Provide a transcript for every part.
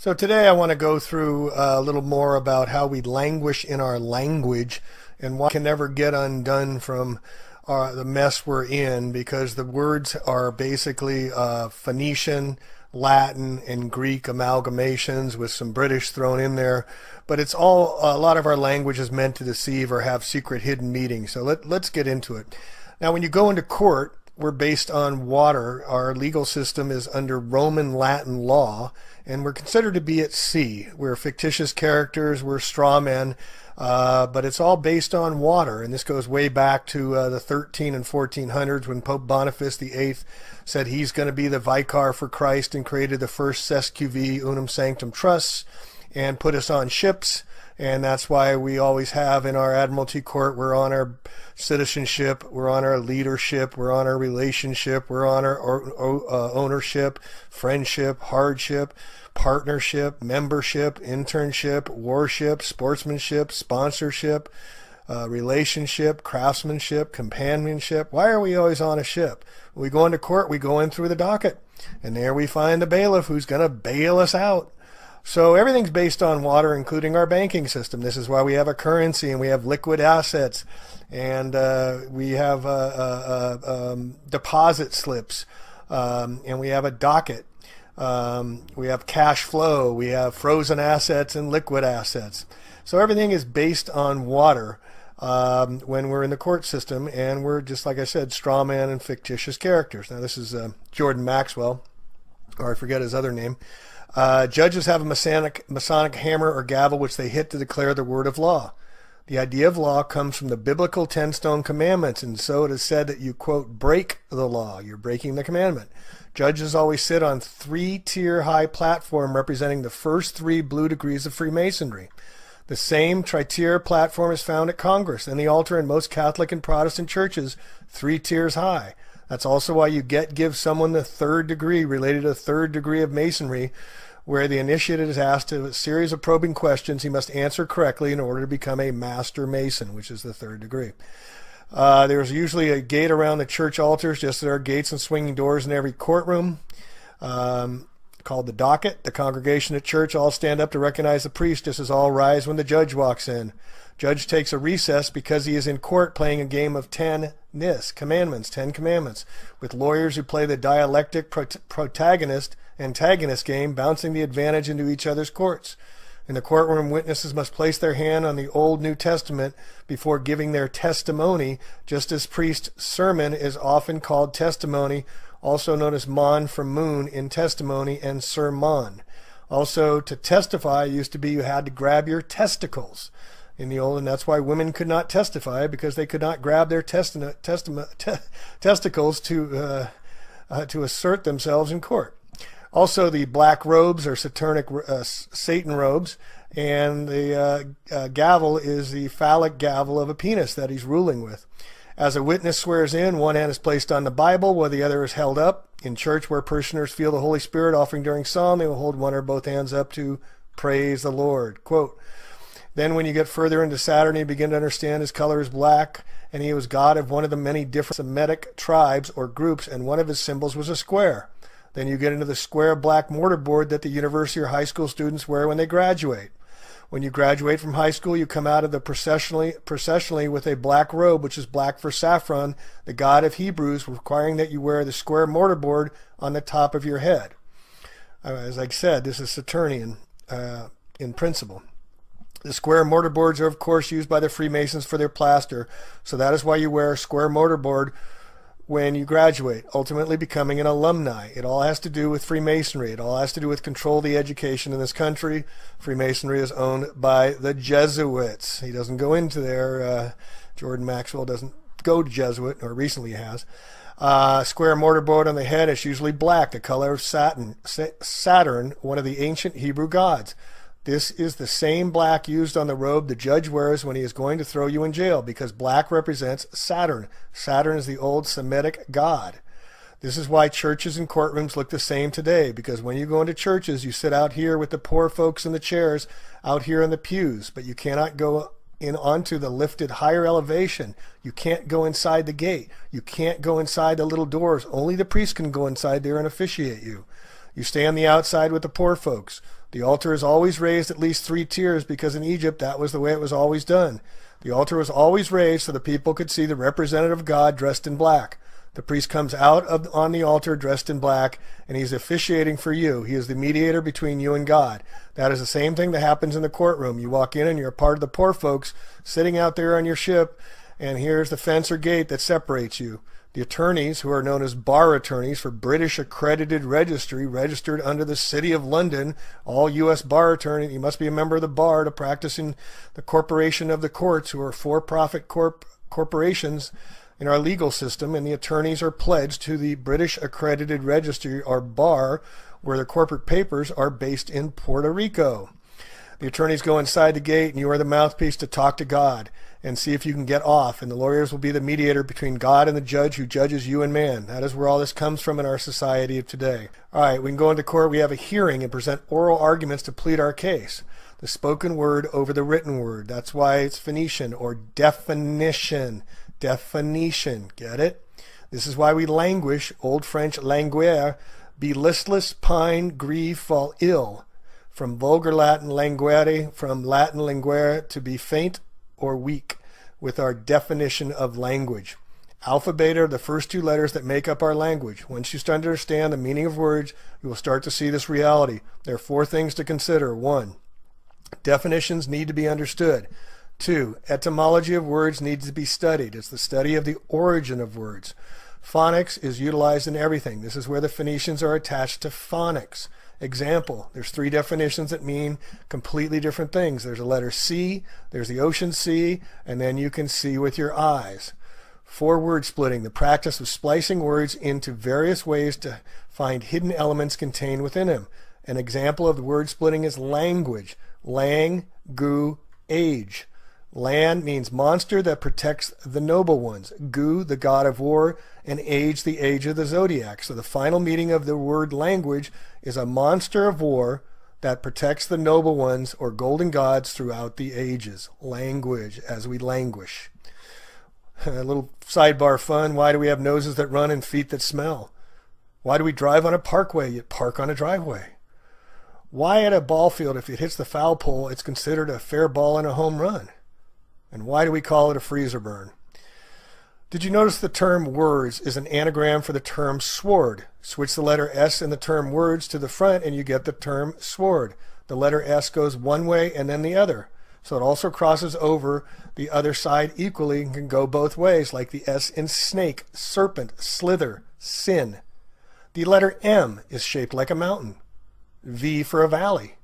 So today I want to go through a little more about how we languish in our language and why we can never get undone from uh, the mess we're in because the words are basically uh, Phoenician, Latin, and Greek amalgamations with some British thrown in there. But it's all, a lot of our language is meant to deceive or have secret hidden meanings. So let, let's get into it. Now, when you go into court, we're based on water. Our legal system is under Roman Latin law, and we're considered to be at sea. We're fictitious characters, we're straw men, uh, but it's all based on water. And this goes way back to uh, the 13 and 1400s when Pope Boniface VIII said he's going to be the vicar for Christ and created the first SQV Unam Sanctam Trusts and put us on ships and that's why we always have in our Admiralty Court, we're on our citizenship, we're on our leadership, we're on our relationship, we're on our uh, ownership, friendship, hardship, partnership, membership, internship, warship, sportsmanship, sponsorship, uh, relationship, craftsmanship, companionship. Why are we always on a ship? When we go into court, we go in through the docket, and there we find the bailiff who's going to bail us out. So everything's based on water, including our banking system. This is why we have a currency and we have liquid assets and uh, we have uh, uh, uh um, deposit slips um, and we have a docket. Um, we have cash flow. We have frozen assets and liquid assets. So everything is based on water um, when we're in the court system, and we're just like I said, straw man and fictitious characters. Now this is uh, Jordan Maxwell, or I forget his other name. Uh, judges have a Masonic, Masonic hammer or gavel which they hit to declare the word of law. The idea of law comes from the biblical ten stone commandments, and so it is said that you, quote, break the law. You're breaking the commandment. Judges always sit on three tier high platform representing the first three blue degrees of Freemasonry. The same tri-tier platform is found at Congress and the altar in most Catholic and Protestant churches, three tiers high. That's also why you get give someone the third degree related to third degree of masonry, where the initiate is asked a series of probing questions he must answer correctly in order to become a master mason, which is the third degree. Uh, there's usually a gate around the church altars, just as there are gates and swinging doors in every courtroom. Um, called the docket. The congregation at church all stand up to recognize the priest, just as all rise when the judge walks in. Judge takes a recess because he is in court playing a game of 10 NIS, commandments, Ten Commandments, with lawyers who play the dialectic prot- protagonist antagonist game, bouncing the advantage into each other's courts. In the courtroom, witnesses must place their hand on the Old New Testament before giving their testimony, just as priest's sermon is often called testimony, also known as mon from moon in testimony and sermon. Also, to testify used to be you had to grab your testicles in the old, and that's why women could not testify because they could not grab their te- testicles to uh, uh, to assert themselves in court. Also, the black robes are satanic uh, Satan robes, and the uh, uh, gavel is the phallic gavel of a penis that he's ruling with. As a witness swears in, one hand is placed on the Bible while the other is held up. In church, where parishioners feel the Holy Spirit offering during psalm, they will hold one or both hands up to praise the Lord. Quote, then, when you get further into Saturn, you begin to understand his color is black, and he was god of one of the many different Semitic tribes or groups, and one of his symbols was a square. Then you get into the square black mortarboard that the university or high school students wear when they graduate. When you graduate from high school, you come out of the processionally, processionally with a black robe, which is black for Saturn, the god of Hebrews, requiring that you wear the square mortarboard on the top of your head. Uh, as I said, this is Saturnian uh, in principle. The square mortarboards are, of course, used by the Freemasons for their plaster, so that is why you wear a square mortarboard when you graduate, ultimately becoming an alumni. It all has to do with Freemasonry. It all has to do with control the education in this country. Freemasonry is owned by the Jesuits. He doesn't go into there. Uh, Jordan Maxwell doesn't go to Jesuit, or recently has. Uh, square mortarboard on the head is usually black, the color of Saturn, Saturn, one of the ancient Hebrew gods. This is the same black used on the robe the judge wears when he is going to throw you in jail because black represents Saturn. Saturn is the old Semitic god. This is why churches and courtrooms look the same today because when you go into churches, you sit out here with the poor folks in the chairs out here in the pews, but you cannot go in onto the lifted higher elevation. You can't go inside the gate. You can't go inside the little doors. Only the priest can go inside there and officiate you. You stay on the outside with the poor folks. The altar is always raised at least three tiers because in Egypt that was the way it was always done. The altar was always raised so the people could see the representative of God dressed in black. The priest comes out of, on the altar dressed in black, and he's officiating for you. He is the mediator between you and God. That is the same thing that happens in the courtroom. You walk in and you're a part of the poor folks sitting out there on your ship, and here's the fence or gate that separates you. The attorneys, who are known as bar attorneys for British accredited registry, registered under the City of London, all U.S. bar attorneys, you must be a member of the bar to practice in the corporation of the courts, who are for-profit corp- corporations in our legal system, and the attorneys are pledged to the British accredited registry or bar, where the corporate papers are based in Puerto Rico. The attorneys go inside the gate, and you are the mouthpiece to talk to God and see if you can get off. And the lawyers will be the mediator between God and the judge who judges you and man. That is where all this comes from in our society of today. All right, we can go into court. We have a hearing and present oral arguments to plead our case. The spoken word over the written word. That's why it's Phoenician or definition. Definition. Get it? This is why we languish, Old French languir, be listless, pine, grieve, fall ill from vulgar Latin languere, from Latin languere, to be faint or weak, with our definition of language. Alpha, beta are the first two letters that make up our language. Once you start to understand the meaning of words, you will start to see this reality. There are four things to consider. One, definitions need to be understood. Two, etymology of words needs to be studied. It's the study of the origin of words. Phonics is utilized in everything. This is where the Phoenicians are attached to phonics. Example, there's three definitions that mean completely different things. There's a letter C, there's the ocean C, and then you can see with your eyes. Four word splitting, the practice of splicing words into various ways to find hidden elements contained within them. An example of the word splitting is language. Lang, gu, age. Lan means monster that protects the noble ones. Gu, the god of war, and age, the age of the zodiac. So the final meaning of the word language is a monster of war that protects the noble ones or golden gods throughout the ages. Language, as we languish. A little sidebar fun. Why do we have noses that run and feet that smell? Why do we drive on a parkway yet park on a driveway? Why at a ball field, if it hits the foul pole, it's considered a fair ball and a home run? And why do we call it a freezer burn? Did you notice the term words is an anagram for the term sword? Switch the letter S in the term words to the front and you get the term sword. The letter S goes one way and then the other. So it also crosses over the other side equally and can go both ways, like the S in snake, serpent, slither, sin. The letter M is shaped like a mountain. V for a valley.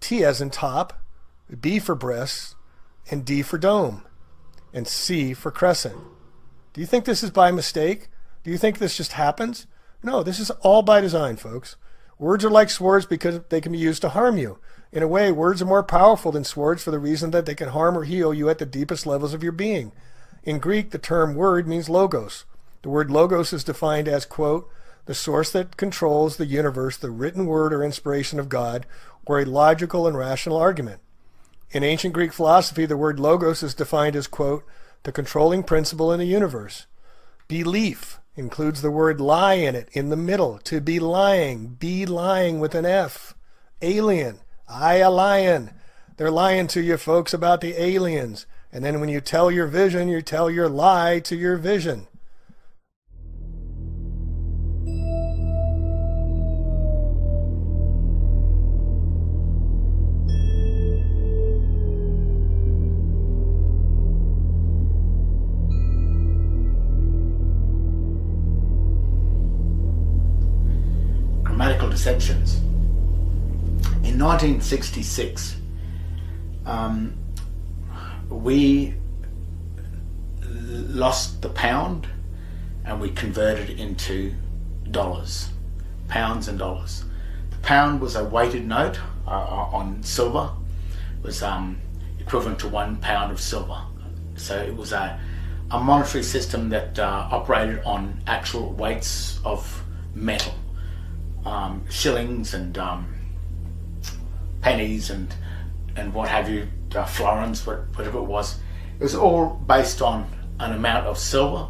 T as in top. B for breast and D for dome, and C for crescent. Do you think this is by mistake? Do you think this just happens? No, this is all by design, folks. Words are like swords because they can be used to harm you. In a way, words are more powerful than swords for the reason that they can harm or heal you at the deepest levels of your being. In Greek, the term word means logos. The word logos is defined as, quote, the source that controls the universe, the written word or inspiration of God, or a logical and rational argument. In ancient Greek philosophy, the word logos is defined as, quote, the controlling principle in the universe. Belief includes the word lie in it, in the middle, to be lying, be lying with an F. Alien, I a lion. They're lying to you folks about the aliens. And then when you tell your vision, you tell your lie to your vision. Deceptions. In 1966, um, we lost the pound and we converted into dollars, pounds and dollars. The pound was a weighted note uh, uh on silver, it was um, equivalent to one pound of silver. So it was a, a monetary system that uh, operated on actual weights of metal um, shillings and um, pennies and and what have you, uh, florins, whatever it was. It was all based on an amount of silver,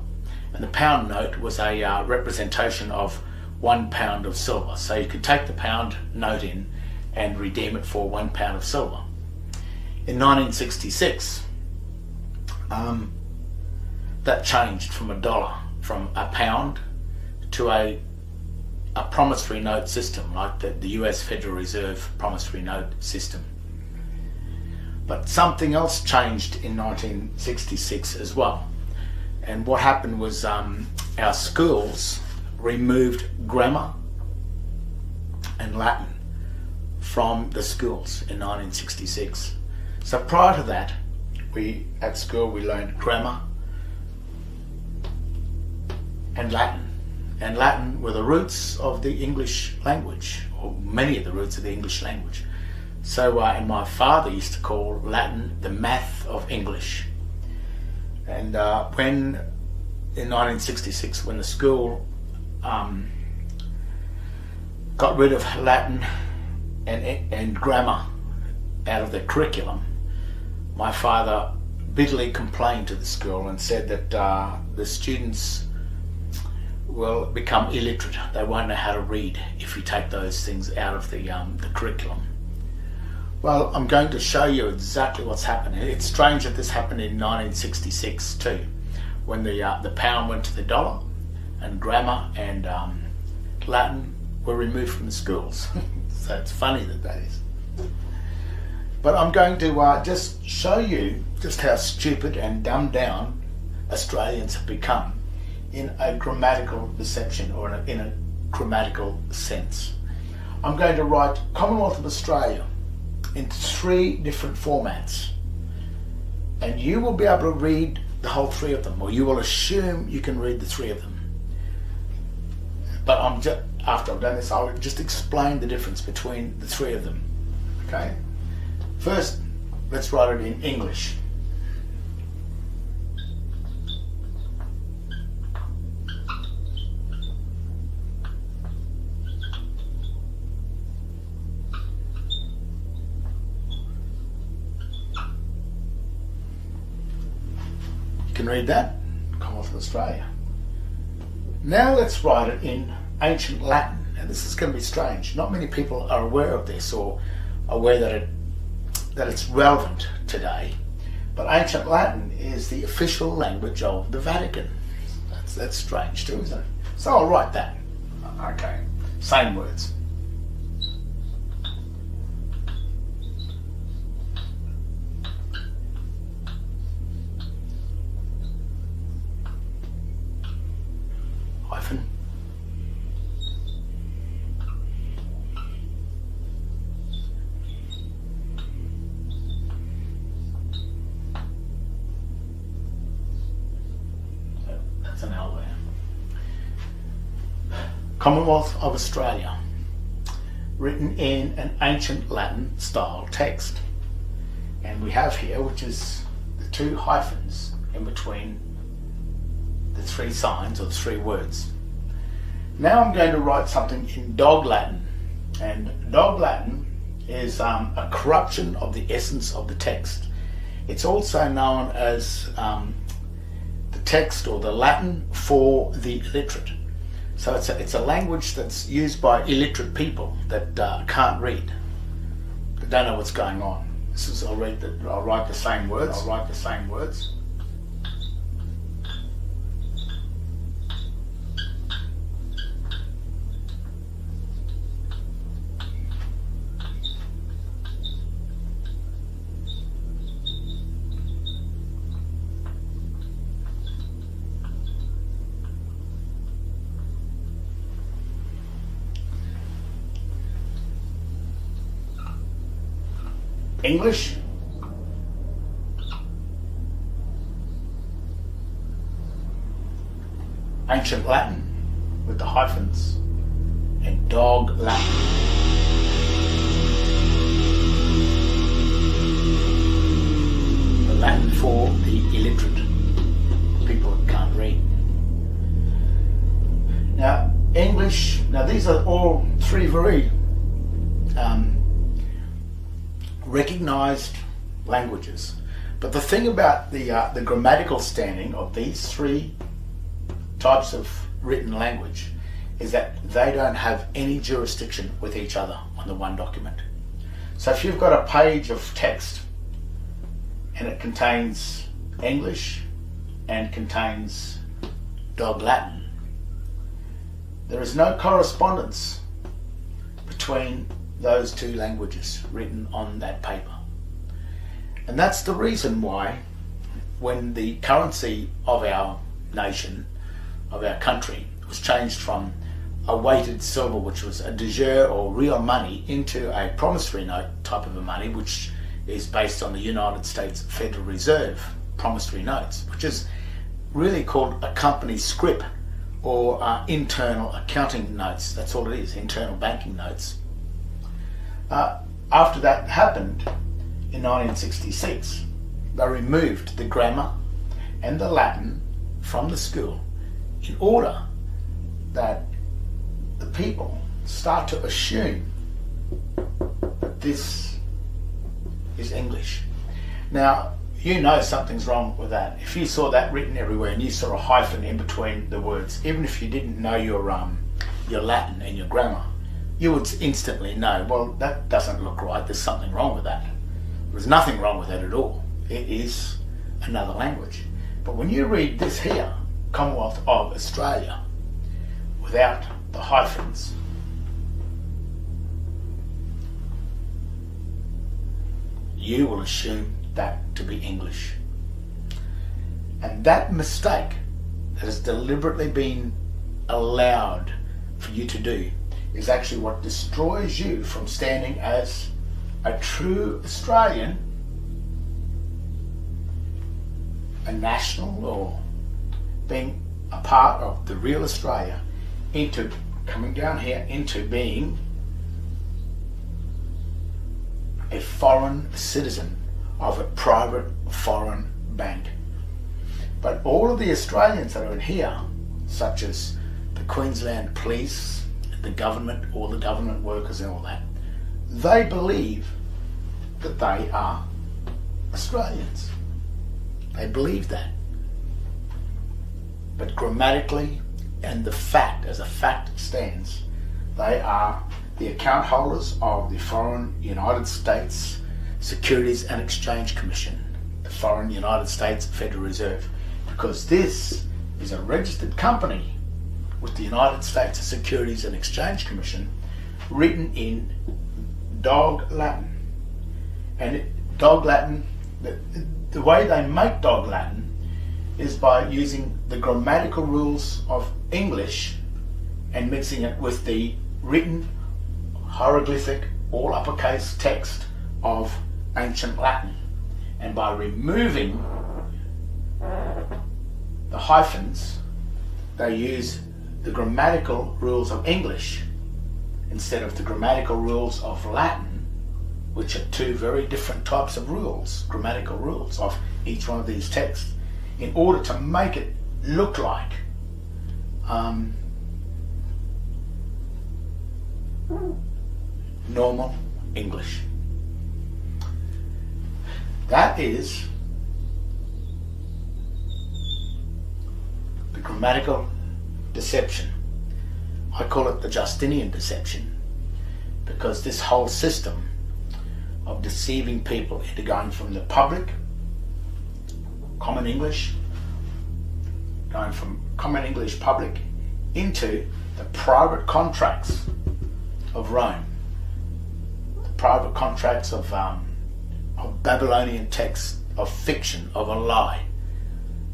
and the pound note was a uh, representation of one pound of silver. So you could take the pound note in and redeem it for one pound of silver. In 1966, um, that changed from a dollar, from a pound to a a promissory note system, like the, the US Federal Reserve promissory note system. But something else changed in 1966 as well. And what happened was um, our schools removed grammar and Latin from the schools in 1966. So prior to that, we at school we learned grammar and Latin. And Latin were the roots of the English language, or many of the roots of the English language. So, uh, and my father used to call Latin the math of English. And uh, when in 1966, when the school um, got rid of Latin and, and grammar out of the curriculum, my father bitterly complained to the school and said that uh, the students will become illiterate. They won't know how to read if you take those things out of the, um, the curriculum. Well, I'm going to show you exactly what's happening. It's strange that this happened in 1966 too, when the, uh, the pound went to the dollar and grammar and um, Latin were removed from the schools. so it's funny that that is. But I'm going to uh, just show you just how stupid and dumbed down Australians have become in a grammatical deception or in a, grammatical sense. I'm going to write Commonwealth of Australia in three different formats. And you will be able to read the whole three of them, or you will assume you can read the three of them. But I'm just, after I've done this, I'll just explain the difference between the three of them. Okay? First, let's write it in English. Can read that, Commonwealth of Australia. Now let's write it in ancient Latin. Now this is going to be strange. Not many people are aware of this or aware that it that it's relevant today. But ancient Latin is the official language of the Vatican. That's that's strange too, isn't it? So I'll write that. Okay. Same words. Commonwealth of Australia, written in an ancient Latin style text. And we have here, which is the two hyphens in between the three signs or the three words. Now I'm going to write something in Dog Latin. And Dog Latin is um, a corruption of the essence of the text. It's also known as um, the text or the Latin for the illiterate. So it's a, it's a language that's used by illiterate people that uh, can't read, that don't know what's going on. This is I'll read the, I'll write the same words. I'll write the same words. English. Ancient Latin with the hyphens and dog Latin. Latin for the illiterate, people who can't read. Now, English, now these are all three very um, recognized languages. But the thing about the, uh, the grammatical standing of these three types of written language is that they don't have any jurisdiction with each other on the one document. So if you've got a page of text and it contains English and contains Dog Latin, there is no correspondence between those two languages written on that paper. And that's the reason why, when the currency of our nation, of our country, was changed from a weighted silver, which was a de jure or real money, into a promissory note type of a money, which is based on the United States Federal Reserve promissory notes, which is really called a company scrip or uh, internal accounting notes. That's all it is, internal banking notes. Uh, after that happened in 1966, they removed the grammar and the Latin from the school in order that the people start to assume that this is English. Now, you know something's wrong with that. If you saw that written everywhere and you saw a hyphen in between the words, even if you didn't know your um, your Latin and your grammar, you would instantly know, well, that doesn't look right. There's something wrong with that. There's nothing wrong with that at all. It is another language. But when you read this here, Commonwealth of Australia, without the hyphens. You will assume that to be English. And that mistake that has deliberately been allowed for you to do is actually what destroys you from standing as a true Australian, a national, or being a part of the real Australia into coming down here into being a foreign citizen of a private foreign bank. But all of the Australians that are in here, such as the Queensland Police, the government, or the government workers and all that, they believe that they are Australians. They believe that. But grammatically, and the fact, as a fact stands, they are the account holders of the Foreign United States Securities and Exchange Commission, the Foreign United States Federal Reserve, because this is a registered company with the United States Securities and Exchange Commission written in dog Latin. And it, dog Latin, the, the way they make dog Latin is by using the grammatical rules of English and mixing it with the written hieroglyphic, all uppercase text of ancient Latin. And by removing the hyphens, they use the grammatical rules of English instead of the grammatical rules of Latin, which are two very different types of rules, grammatical rules of each one of these texts, in order to make it look like um, normal English. That is the grammatical deception. I call it the Justinian deception because this whole system of deceiving people into going from the public, common English, going from common English public into the private contracts of Rome, the private contracts of, um, of Babylonian texts, of fiction, of a lie,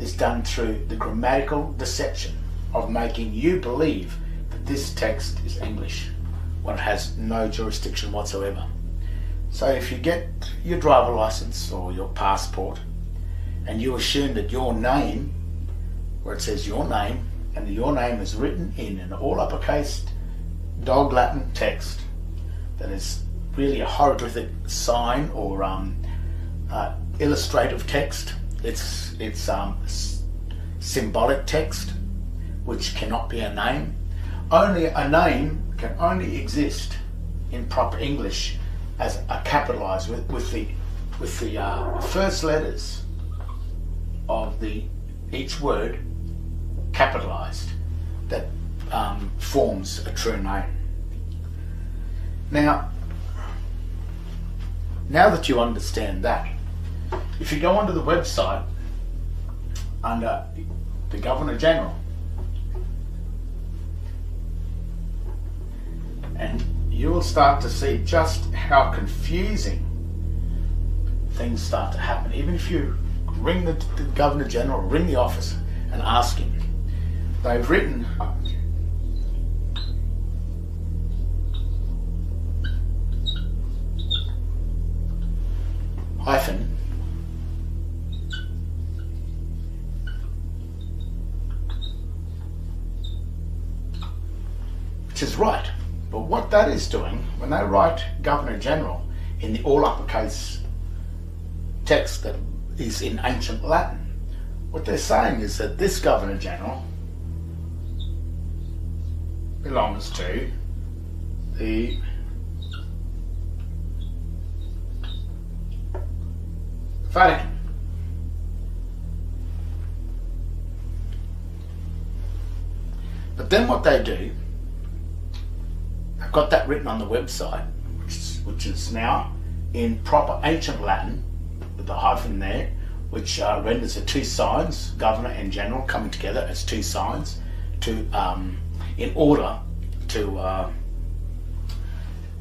is done through the grammatical deception of making you believe that this text is English when it has no jurisdiction whatsoever. So if you get your driver license or your passport and you assume that your name where it says your name, and your name is written in an all uppercase dog Latin text that is really a hieroglyphic sign or um, uh, illustrative text. It's it's um, symbolic text, which cannot be a name. Only a name can only exist in proper English as a capitalized with, with the with the uh, first letters of the each word capitalized that um, forms a true name. Now, now that you understand that, if you go onto the website under the Governor General, and you will start to see just how confusing things start to happen. Even if you ring the, the Governor General, ring the office and ask him, they've written hyphen which is right. But what that is doing, when they write Governor General in the all uppercase text that is in ancient Latin, what they're saying is that this Governor General belongs to the Vatican. But then what they do, got that written on the website, which is, which is now in proper ancient Latin, with the hyphen there, which uh, renders the two signs, governor and general, coming together as two signs, to um, in order to uh,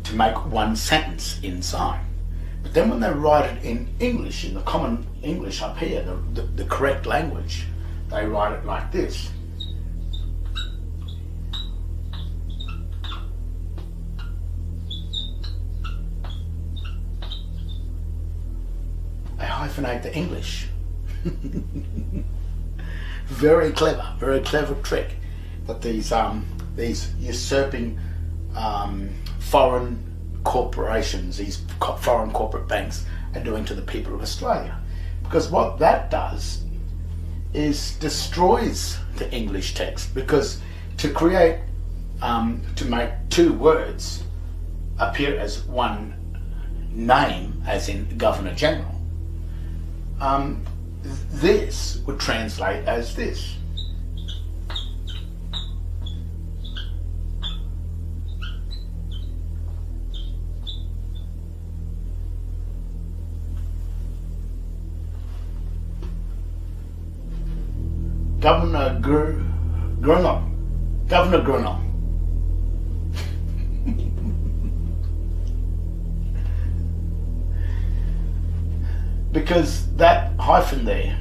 to make one sentence in sign. But then when they write it in English, in the common English up here, the, the, the correct language, they write it like this. Hyphenate the English. very clever, very clever trick that these um, these usurping um, foreign corporations, these foreign corporate banks, are doing to the people of Australia. Because what that does is destroys the English text. Because to create, um, to make two words appear as one name, as in Governor General, um, this would translate as this. Governor Gr- Grunow. Governor Grunow. Because that hyphen there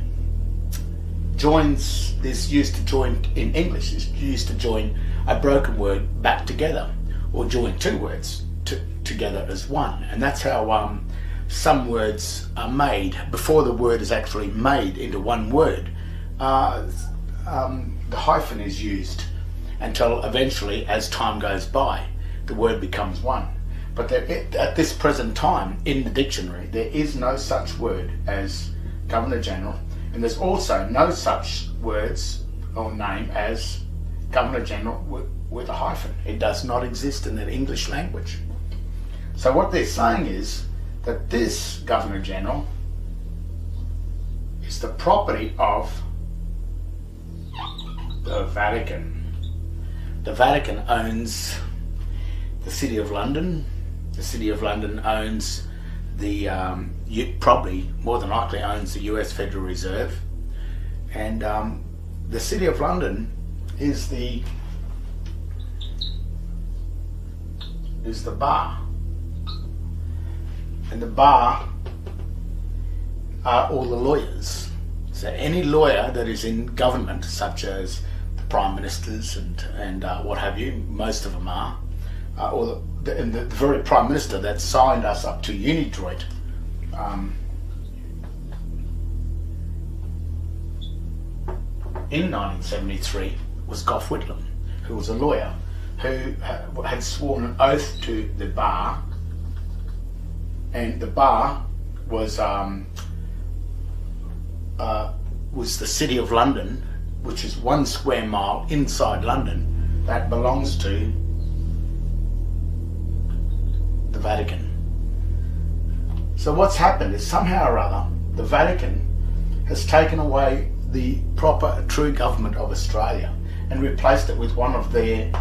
joins is used to join in English is used to join a broken word back together or join two words to, together as one. And that's how um, some words are made before the word is actually made into one word. Uh, um, the hyphen is used until eventually as time goes by the word becomes one but there, at this present time in the dictionary, there is no such word as Governor General, and there's also no such words or name as Governor General with, with a hyphen. It does not exist in the English language. So what they're saying is that this Governor General is the property of the Vatican. The Vatican owns the City of London, the City of London owns the, um, probably more than likely owns the US Federal Reserve, and um, the City of London is the is the bar, and the bar are all the lawyers. So any lawyer that is in government, such as the prime ministers and and uh, what have you, most of them are, uh, or the, the, the, the, very prime minister that signed us up to Unidroit. Um, in 1973 was Gough Whitlam, who was a lawyer who had sworn an oath to the bar, and the bar was um, uh, was the city of London, which is one square mile inside London, that belongs to Vatican. So what's happened is somehow or other, the Vatican has taken away the proper, true government of Australia and replaced it with one of their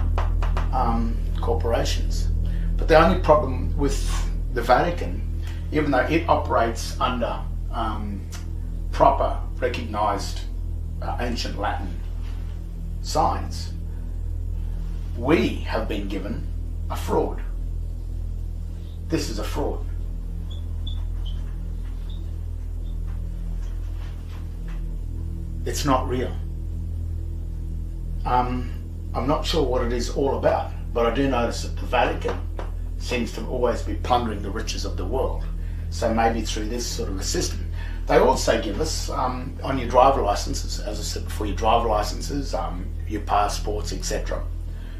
um, corporations. But the only problem with the Vatican, even though it operates under um, proper, recognised uh, ancient Latin signs, we have been given a fraud. This is a fraud. It's not real. Um, I'm not sure what it is all about, but I do notice that the Vatican seems to always be plundering the riches of the world. So maybe through this sort of a system. They also give us um, on your driver licenses, as I said before, your driver licenses, um, your passports, etc.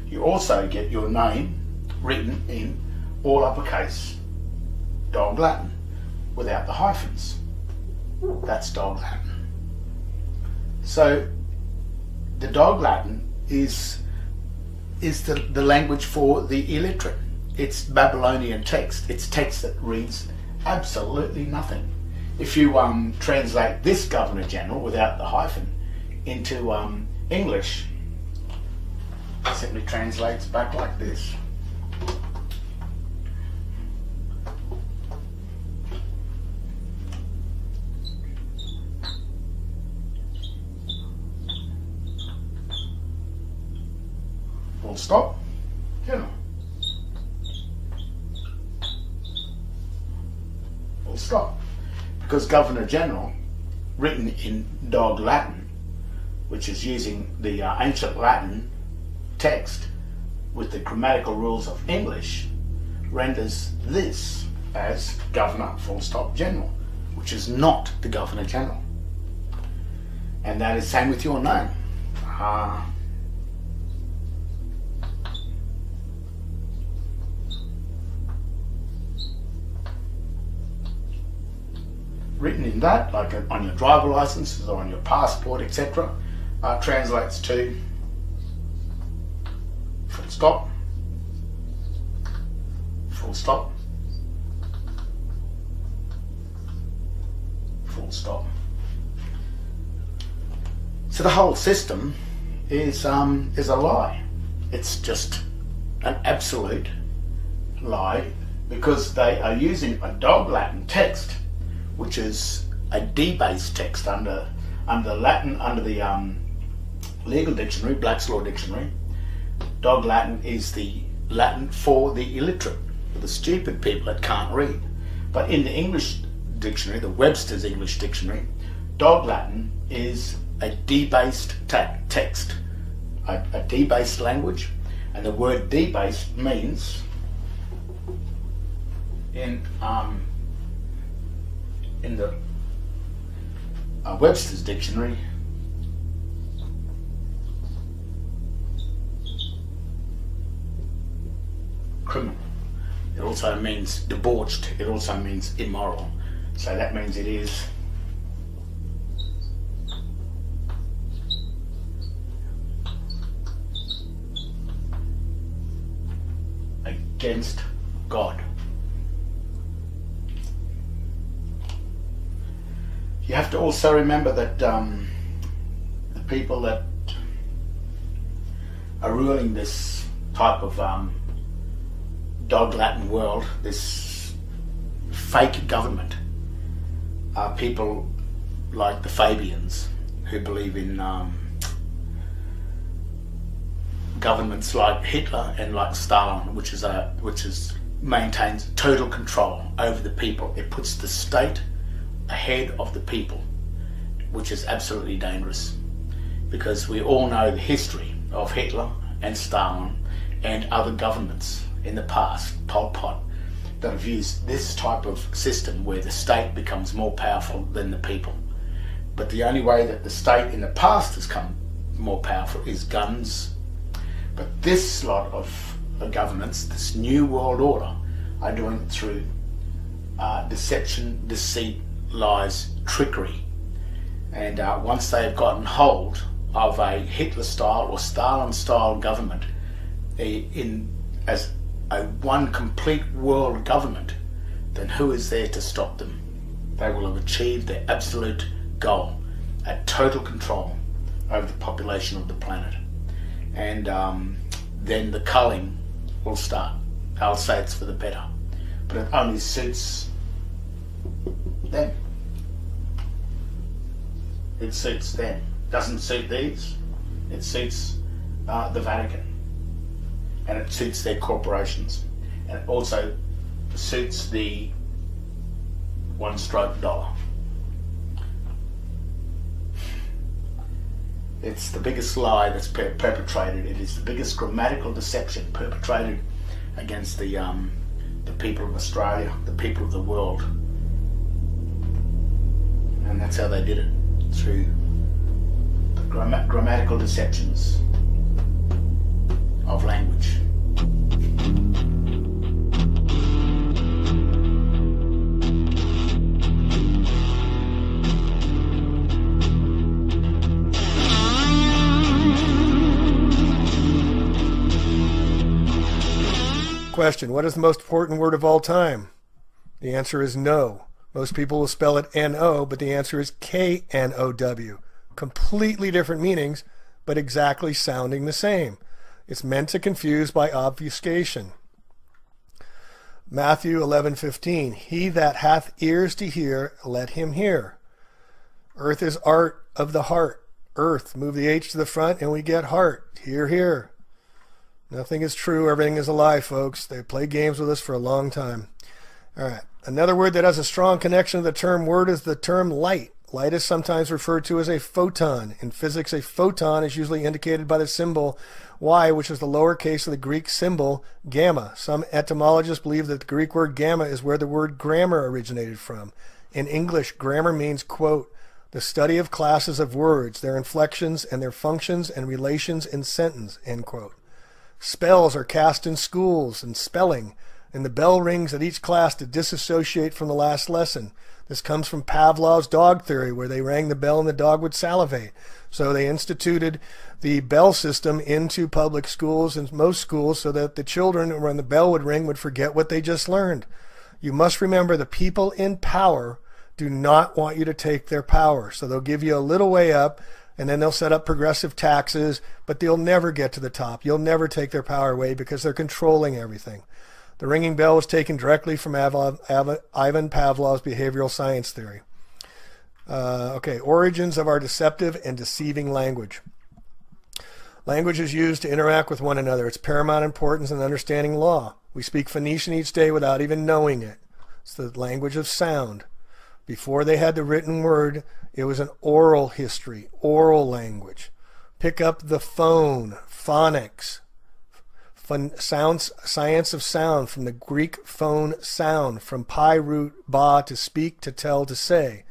You also get your name written in all uppercase dog Latin without the hyphens. That's dog Latin. So the dog Latin is is the, the language for the illiterate. It's Babylonian text. It's text that reads absolutely nothing. If you um, translate this Governor General without the hyphen into um, English, it simply translates back like this. Full stop. General. Full stop. Because Governor General, written in Dog Latin, which is using the uh, ancient Latin text with the grammatical rules of English, renders this as Governor Full Stop General, which is not the Governor General. And that is same with your name. Uh, written in that, like on your driver licenses or on your passport, etc., uh, translates to full stop, full stop, full stop. So the whole system is um, is a lie. It's just an absolute lie because they are using a dog Latin text which is a debased text under under Latin under the um, legal dictionary, Black's Law Dictionary. Dog Latin is the Latin for the illiterate, for the stupid people that can't read. But in the English dictionary, the Webster's English Dictionary, Dog Latin is a debased text, a, a debased language, and the word debased means in um, in the uh, Webster's dictionary, criminal. It also means debauched. It also means immoral. So that means it is against God. You have to also remember that um, the people that are ruling this type of um, dog Latin world, this fake government, are people like the Fabians who believe in um, governments like Hitler and like Stalin, which is a which is maintains total control over the people. It puts the state ahead of the people, which is absolutely dangerous because we all know the history of Hitler and Stalin and other governments in the past, Pol Pot, that have used this type of system where the state becomes more powerful than the people. But the only way that the state in the past has come more powerful is guns. But this lot of governments, this new world order, are doing it through uh, deception, deceit, lies trickery. And uh, once they have gotten hold of a Hitler style or Stalin style government in as a one complete world government, then who is there to stop them? They will have achieved their absolute goal at total control over the population of the planet. And um, then the culling will start. I'll say it's for the better, but it only suits them. It suits them. Doesn't suit these. It suits uh, the Vatican, and it suits their corporations, and it also suits the one-stroke dollar. It's the biggest lie that's per- perpetrated. It is the biggest grammatical deception perpetrated against the um, the people of Australia, the people of the world, and that's how they did it through gram- grammatical deceptions of language. Question What is the most important word of all time? The answer is no. Most people will spell it N O, but the answer is K N O W. Completely different meanings, but exactly sounding the same. It's meant to confuse by obfuscation. Matthew 11:15 He that hath ears to hear let him hear. Earth is art of the heart. Earth move the H to the front and we get heart. Hear hear. Nothing is true, everything is a lie, folks. They play games with us for a long time. All right. Another word that has a strong connection to the term word is the term light. Light is sometimes referred to as a photon. In physics, a photon is usually indicated by the symbol Y, which is the lowercase of the Greek symbol gamma. Some etymologists believe that the Greek word gamma is where the word grammar originated from. In English, grammar means, quote, the study of classes of words, their inflections, and their functions and relations in sentence, end quote. Spells are cast in schools and spelling, and the bell rings at each class to disassociate from the last lesson. This comes from Pavlov's dog theory, where they rang the bell and the dog would salivate. So they instituted the bell system into public schools and most schools so that the children, when the bell would ring, would forget what they just learned. You must remember the people in power do not want you to take their power. So they'll give you a little way up and then they'll set up progressive taxes, but they'll never get to the top. You'll never take their power away because they're controlling everything. The ringing bell was taken directly from Ivan Pavlov's behavioral science theory. Uh, okay, origins of our deceptive and deceiving language. Language is used to interact with one another. It's paramount importance in understanding law. We speak Phoenician each day without even knowing it. It's the language of sound. Before they had the written word, it was an oral history, oral language. Pick up the phone, phonics, Fun, sounds, science of sound from the Greek phone sound, from pi root ba to speak, to tell, to say.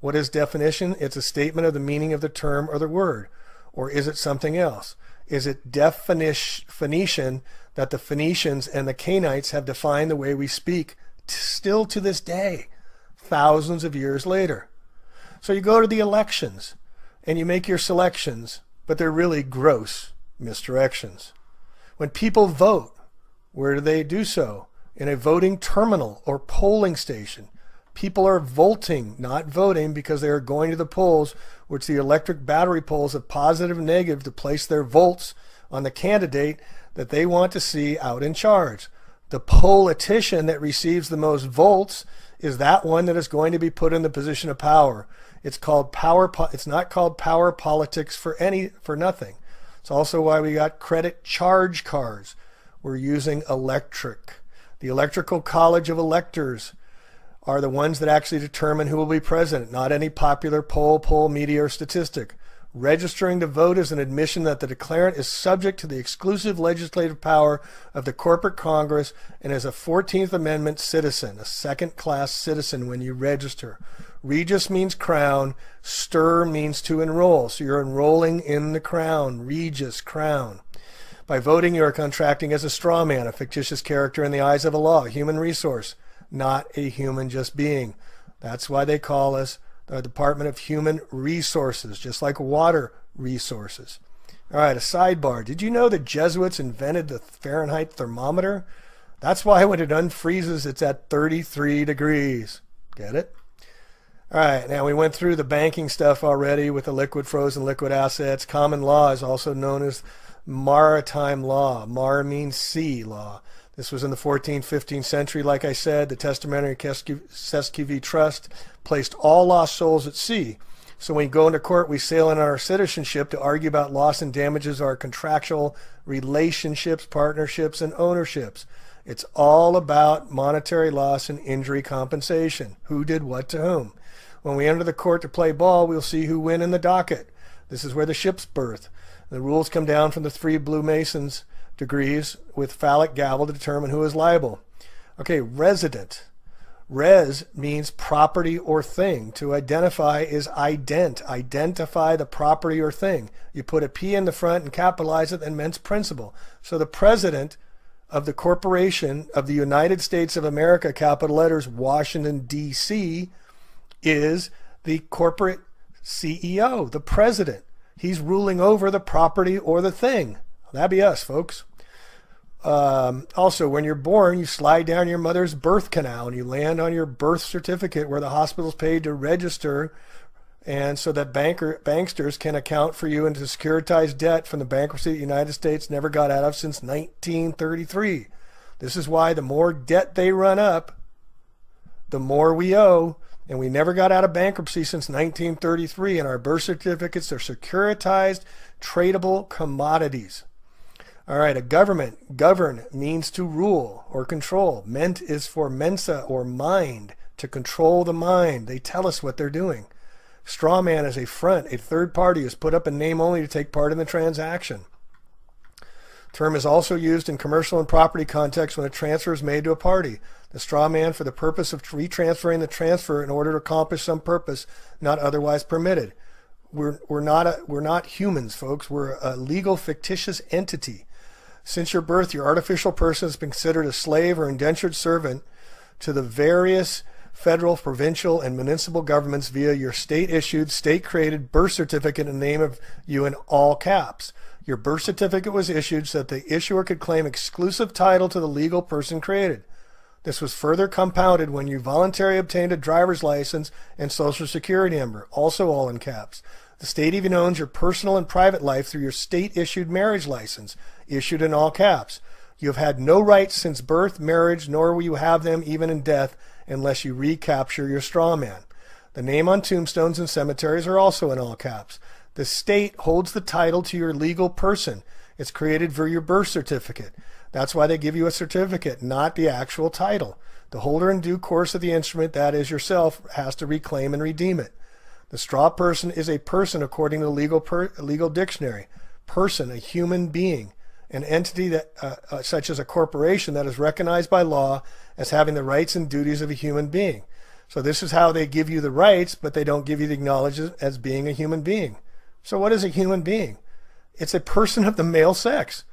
What is definition? It's a statement of the meaning of the term or the word. Or is it something else? Is it definition that the Phoenicians and the Canaanites have defined the way we speak still to this day, thousands of years later? So you go to the elections and you make your selections, but they're really gross misdirections. When people vote, where do they do so? In a voting terminal or polling station. People are voting, not voting, because they are going to the polls, which the electric battery polls have positive and negative to place their votes on the candidate that they want to see out in charge. The politician that receives the most votes is that one that is going to be put in the position of power. It's called power. It's not called power politics for any for nothing. It's also why we got credit charge cars. We're using electric. The Electrical College of Electors are the ones that actually determine who will be president, not any popular poll, poll, media, or statistic. Registering to vote is an admission that the declarant is subject to the exclusive legislative power of the corporate Congress and is a 14th Amendment citizen, a second class citizen when you register. Regis means crown. Stir means to enroll. So you're enrolling in the crown. Regis, crown. By voting, you are contracting as a straw man, a fictitious character in the eyes of a law, a human resource, not a human just being. That's why they call us the Department of Human Resources, just like water resources. All right, a sidebar. Did you know the Jesuits invented the Fahrenheit thermometer? That's why when it unfreezes, it's at 33 degrees. Get it? All right, now we went through the banking stuff already with the liquid, frozen, liquid assets. Common law is also known as maritime law. Mar means sea law. This was in the 14th, 15th century. Like I said, the Testamentary Cestui Que Vie Trust placed all lost souls at sea. So when we go into court, we sail in on our citizenship to argue about loss and damages, our contractual relationships, partnerships, and ownerships. It's all about monetary loss and injury compensation. Who did what to whom? When we enter the court to play ball, we'll see who win in the docket. This is where the ship's berth. The rules come down from the three blue masons degrees with phallic gavel to determine who is liable. Okay, resident. Res means property or thing. To identify is ident. Identify the property or thing. You put a P in the front and capitalize it and means principal. So the president of the corporation of the United States of America, capital letters, Washington, D.C., is the corporate CEO, the president. He's ruling over the property or the thing. That'd be us, folks. Um, also, when you're born, you slide down your mother's birth canal and you land on your birth certificate where the hospital's paid to register and so that banker banksters can account for you into securitized debt from the bankruptcy the United States never got out of since 1933. This is why the more debt they run up, the more we owe, and we never got out of bankruptcy since 1933, and our birth certificates are securitized, tradable commodities. All right, a government, govern means to rule or control. Ment is for mensa or mind, to control the mind. They tell us what they're doing. Straw man is a front. A third party is put up in name only to take part in the transaction. Term is also used in commercial and property context when a transfer is made to a party. The straw man for the purpose of retransferring the transfer in order to accomplish some purpose not otherwise permitted. We're, we're, not, a, we're not humans, folks. We're a legal fictitious entity. Since your birth, your artificial person has been considered a slave or indentured servant to the various federal, provincial, and municipal governments via your state issued, state created birth certificate in the name of you in all caps. Your birth certificate was issued so that the issuer could claim exclusive title to the legal person created. This was further compounded when you voluntarily obtained a driver's license and social security number, also all in caps. The state even owns your personal and private life through your state issued marriage license, issued in all caps. You have had no rights since birth, marriage, nor will you have them even in death, unless you recapture your straw man. The name on tombstones and cemeteries are also in all caps. The state holds the title to your legal person. It's created for your birth certificate. That's why they give you a certificate, not the actual title. The holder in due course of the instrument, that is yourself, has to reclaim and redeem it. The straw person is a person according to the legal, per, legal dictionary. Person, a human being an entity that, uh, uh, such as a corporation that is recognized by law as having the rights and duties of a human being. So this is how they give you the rights, but they don't give you the acknowledgement as being a human being. So what is a human being? It's a person of the male sex.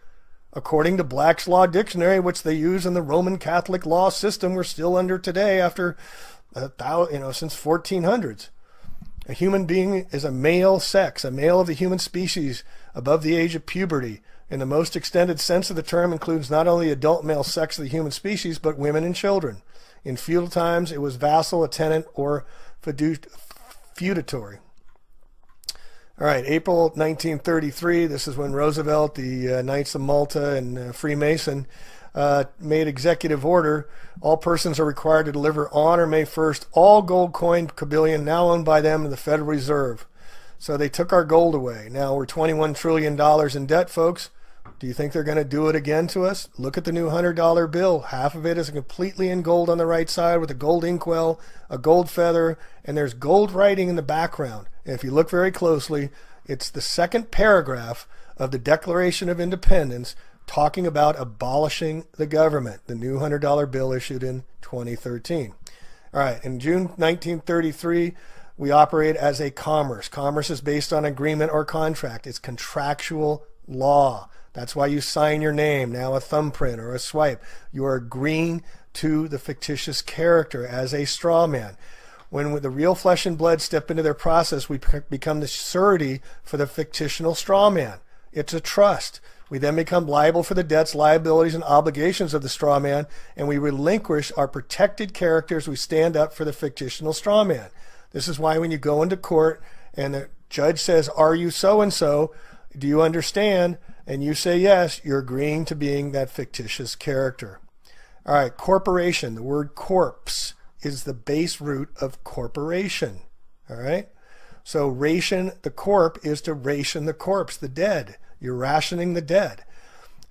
According to Black's Law Dictionary, which they use in the Roman Catholic law system we're still under today after, a thousand, you know, since 1400s. A human being is a male sex, a male of the human species above the age of puberty, in the most extended sense of the term includes not only adult male sex of the human species, but women and children. In feudal times, it was vassal, a tenant, or feudatory. All right, April 1933, this is when Roosevelt, the uh, Knights of Malta, and uh, Freemason uh, made executive order. All persons are required to deliver on or May 1st all gold coin bullion now owned by them in the Federal Reserve. So they took our gold away. Now we're $21 trillion in debt, folks. Do you think they're going to do it again to us? Look at the new $100 bill. Half of it is completely in gold on the right side with a gold inkwell, a gold feather, and there's gold writing in the background. And if you look very closely, it's the second paragraph of the Declaration of Independence talking about abolishing the government, the new $100 bill issued in 2013. All right, in June 1933, we operate as a commerce. Commerce is based on agreement or contract. It's contractual law. That's why you sign your name, now a thumbprint or a swipe. You are agreeing to the fictitious character as a straw man. When the real flesh and blood step into their process, we become the surety for the fictional straw man. It's a trust. We then become liable for the debts, liabilities, and obligations of the straw man, and we relinquish our protected characters. We stand up for the fictional straw man. This is why when you go into court and the judge says, Are you so and so? Do you understand and you say yes, you're agreeing to being that fictitious character. All right, corporation. The word corpse is the base root of corporation. All right. So ration the corp is to ration the corpse, the dead. You're rationing the dead.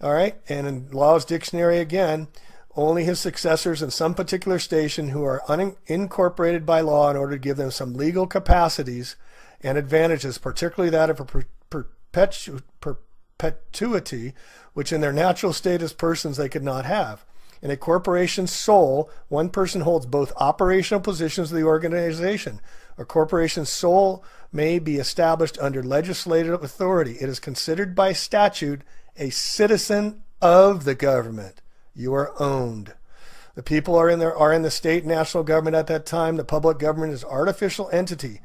All right. And in Law's dictionary again, only his successors in some particular station who are unincorporated by law in order to give them some legal capacities and advantages, particularly that of a perpetu perpetuity, which in their natural state as persons they could not have. In a corporation's sole, one person holds both operational positions of the organization. A corporation's sole may be established under legislative authority. It is considered by statute a citizen of the government. You are owned. The people are in there are in the state national government at that time. The public government is artificial entity.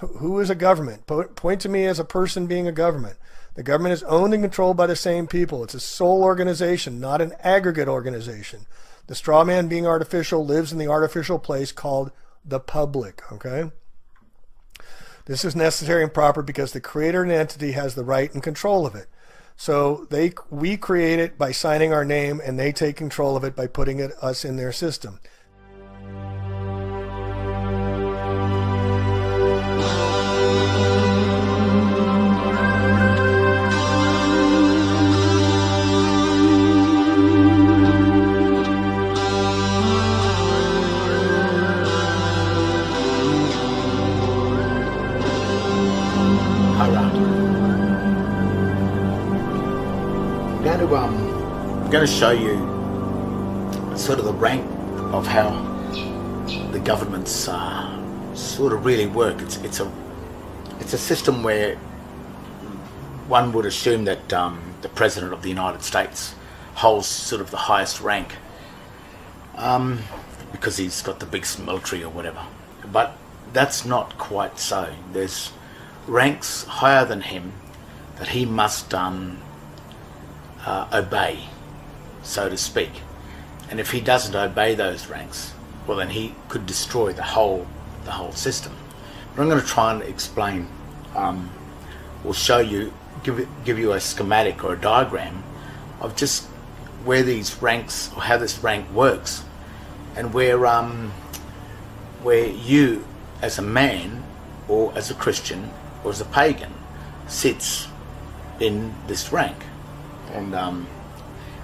Who is a government? Point to me as a person being a government. The government is owned and controlled by the same people. It's a sole organization, not an aggregate organization. The straw man being artificial lives in the artificial place called the public. Okay? This is necessary and proper because the creator and entity has the right and control of it. So they we create it by signing our name, and they take control of it by putting it us in their system. Going to show you sort of the rank of how the governments uh, sort of really work. It's it's a it's a system where one would assume that um, the president of the United States holds sort of the highest rank um, because he's got the biggest military or whatever. But that's not quite so. There's ranks higher than him that he must um, uh, obey so to speak. And if he doesn't obey those ranks, well, then he could destroy the whole the whole system. But I'm going to try and explain, um, or show you, give give you a schematic or a diagram of just where these ranks or how this rank works, and where um, where you, as a man, or as a Christian, or as a pagan, sits in this rank, and um,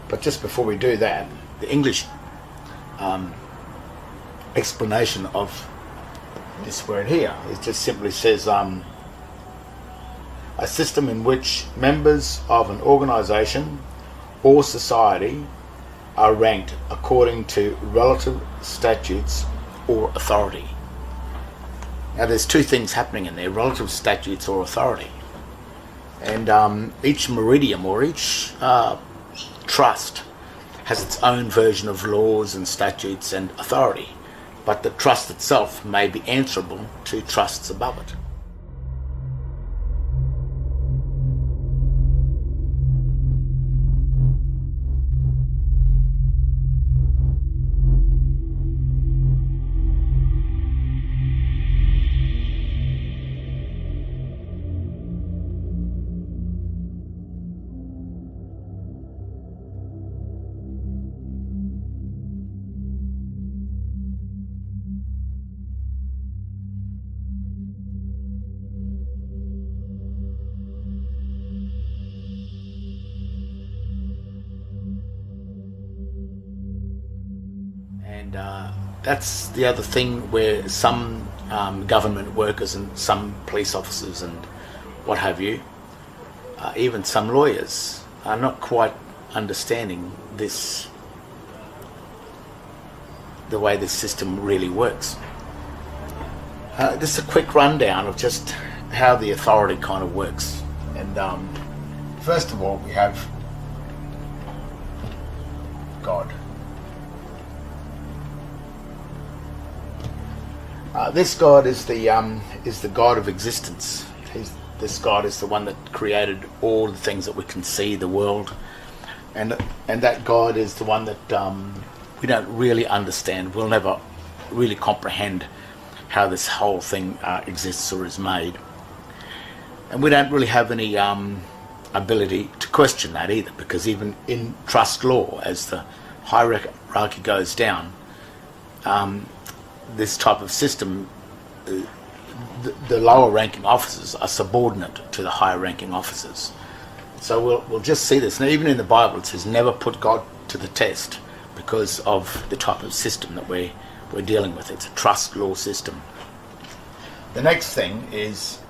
but just before we do that, the English um, explanation of this word here it just simply says um, a system in which members of an organization or society are ranked according to relative statutes or authority. Now, there's two things happening in there relative statutes or authority. And um, each meridium or each uh, trust has its own version of laws and statutes and authority, but the trust itself may be answerable to trusts above it. That's the other thing where some um, government workers and some police officers and what have you, uh, even some lawyers, are not quite understanding this, the way this system really works. Uh, just a quick rundown of just how the authority kind of works. And um, first of all, we have God. Uh, this God is the um, is the God of existence. He's, this God is the one that created all the things that we can see, the world, and and that God is the one that um, we don't really understand. We'll never really comprehend how this whole thing uh, exists or is made, and we don't really have any um, ability to question that either, because even in trust law, as the hierarchy goes down, um, this type of system, uh, the, the, lower ranking officers are subordinate to the higher ranking officers. So we'll, we'll just see this. Now, even in the Bible, it says never put God to the test because of the type of system that we're, we're dealing with. It's a trust law system. The next thing is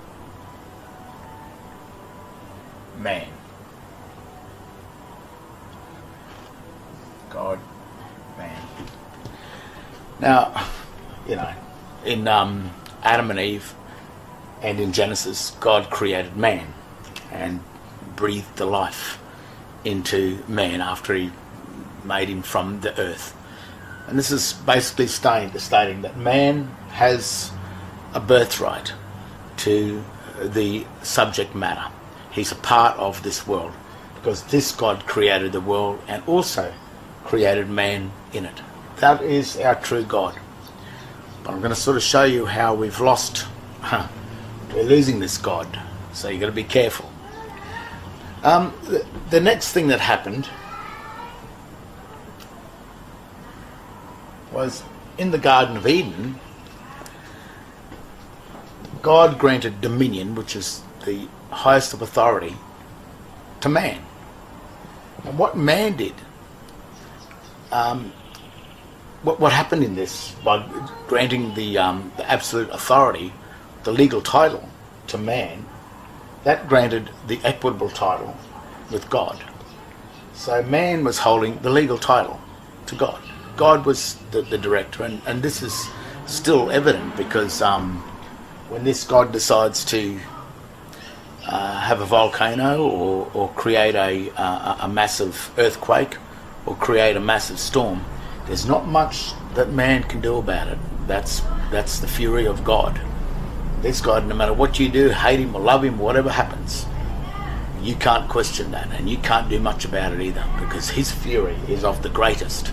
man. God, man. Now, you know, in um, Adam and Eve and in Genesis, God created man and breathed the life into man after he made him from the earth. And this is basically stating, stating that man has a birthright to the subject matter. He's a part of this world because this God created the world and also created man in it. That is our true God. But I'm going to sort of show you how we've lost, we're losing this God. So you've got to be careful. Um, the, the next thing that happened was in the Garden of Eden, God granted dominion, which is the highest of authority, to man. And what man did um, what, what happened in this by granting the, um, the absolute authority, the legal title to man, that granted the equitable title with God. So man was holding the legal title to God. God was the, the director, and, and this is still evident because um, when this God decides to uh, have a volcano or, or create a, uh, a massive earthquake or create a massive storm, there's not much that man can do about it. That's that's the fury of God. This God, no matter what you do, hate him or love him, whatever happens, you can't question that, and you can't do much about it either, because his fury is of the greatest.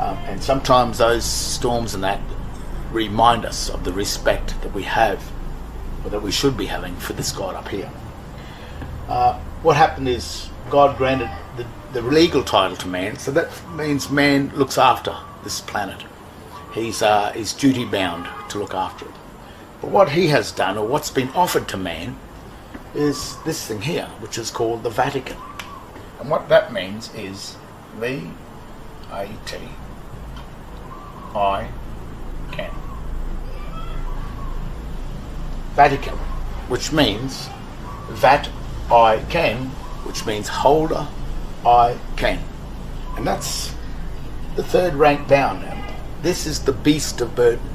Um, and sometimes those storms and that remind us of the respect that we have, or that we should be having for this God up here. Uh, what happened is God granted the, legal title to man, so that means man looks after this planet. He's, uh, he's duty bound to look after it. But what he has done, or what's been offered to man, is this thing here, which is called the Vatican. And what that means is V A T I can. Vatican, which means that I can which means holder I can. And that's the third rank down. And this is the beast of burden.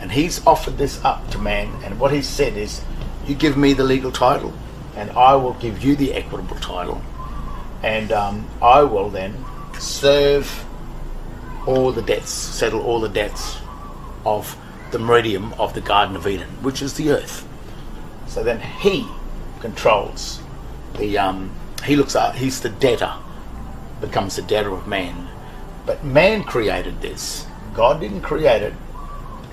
And he's offered this up to man. And what he's said is, you give me the legal title, and I will give you the equitable title. And um, I will then serve all the debts, settle all the debts of the meridian of the Garden of Eden, which is the earth. So then he controls the um, he looks at he's the debtor, becomes the debtor of man. But man created this. God didn't create it.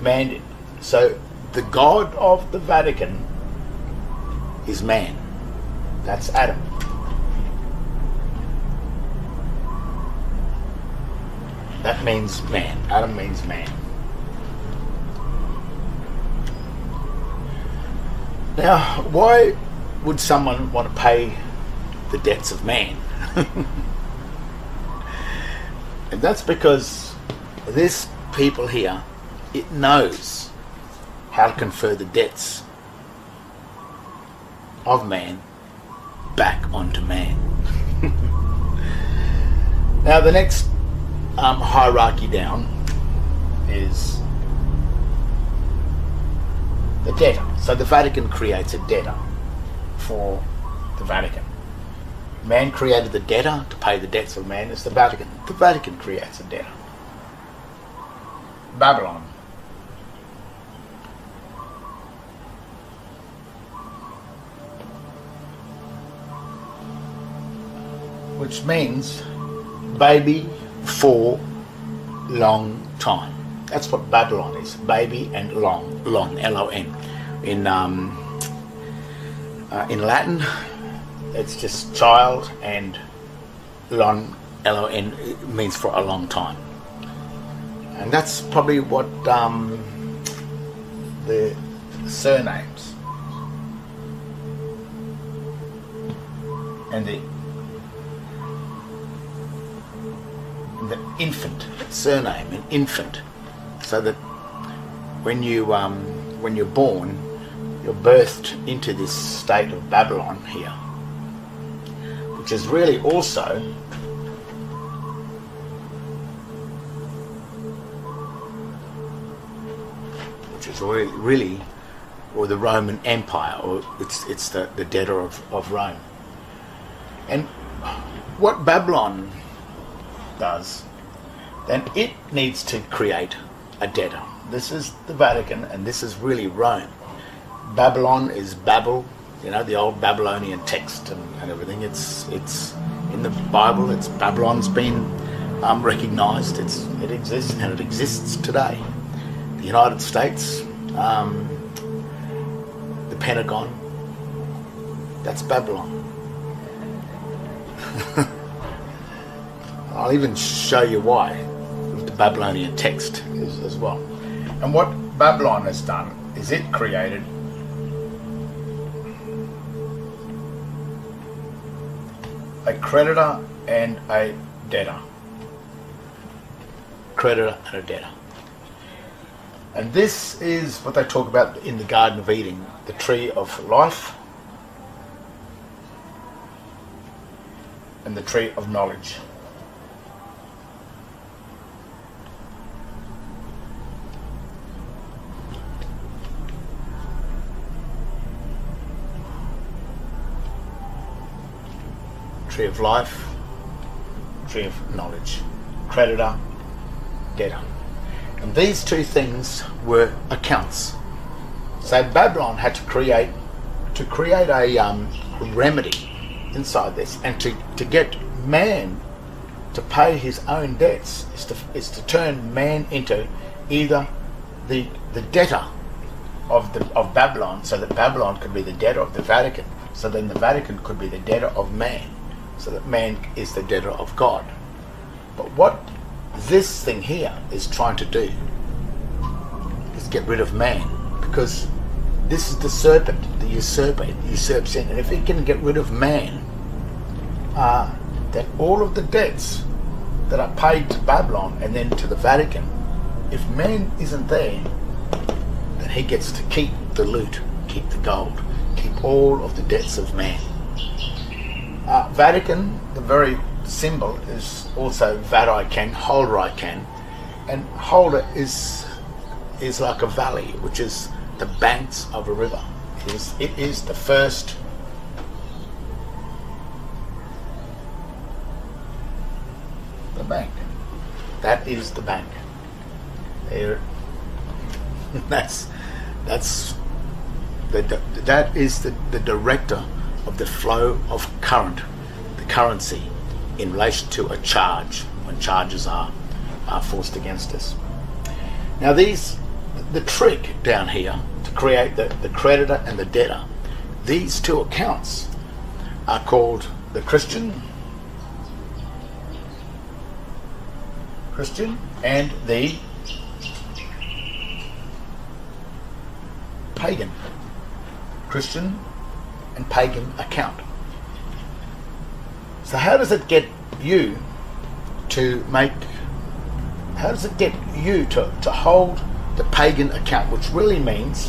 Man did. So the God of the Vatican is man. That's Adam. That means man. Adam means man. Now, why would someone want to pay the debts of man? and that's because this people here, it knows how to confer the debts of man back onto man. now, the next um, hierarchy down is the debtor. So the Vatican creates a debtor for the Vatican. Man created the debtor to pay the debts of man. It's the Vatican. The Vatican creates a debtor. Babylon. Which means baby for long time. That's what Babylon is. Baby and long, long, L-O-N. In um, uh, in Latin, it's just child and lon L O N means for a long time, and that's probably what um, the surnames and the the infant surname, an infant, so that when you um, when you're born, you're birthed into this state of Babylon here, which is really also which is really, really or the Roman Empire, or it's it's the, the debtor of, of Rome. And what Babylon does, then it needs to create a debtor. This is the Vatican, and this is really Rome. Babylon is Babel, you know, the old Babylonian text and, and everything. It's it's in the Bible. It's Babylon's been um, recognized. It's it exists and it exists today. The United States, um, the Pentagon. That's Babylon. I'll even show you why with the Babylonian text as, as well. And what Babylon has done is it created a creditor and a debtor. Creditor and a debtor. And this is what they talk about in the Garden of Eden the tree of life and the tree of knowledge. Tree of life, tree of knowledge, creditor, debtor. And these two things were accounts. So Babylon had to create to create a um, remedy inside this, and to, to get man to pay his own debts is to is to turn man into either the the debtor of the of Babylon, so that Babylon could be the debtor of the Vatican, so then the Vatican could be the debtor of man, so that man is the debtor of God. But what this thing here is trying to do is get rid of man, because this is the serpent, the usurper, it usurps in, and if it can get rid of man, uh, that all of the debts that are paid to Babylon and then to the Vatican, if man isn't there, then he gets to keep the loot, keep the gold, keep all of the debts of man. Vatican, the very symbol is also Vatican, holder I can, and holder is is like a valley, which is the banks of a river. It is, it is the first the bank. That is the bank. There, that's that's the, that is the, the director of the flow of current, currency, in relation to a charge when charges are, are forced against us. Now these the trick down here to create the, the creditor and the debtor, these two accounts are called the Christian Christian and the pagan. Christian and pagan account. So how does it get you to make how does it get you to, to hold the pagan account, which really means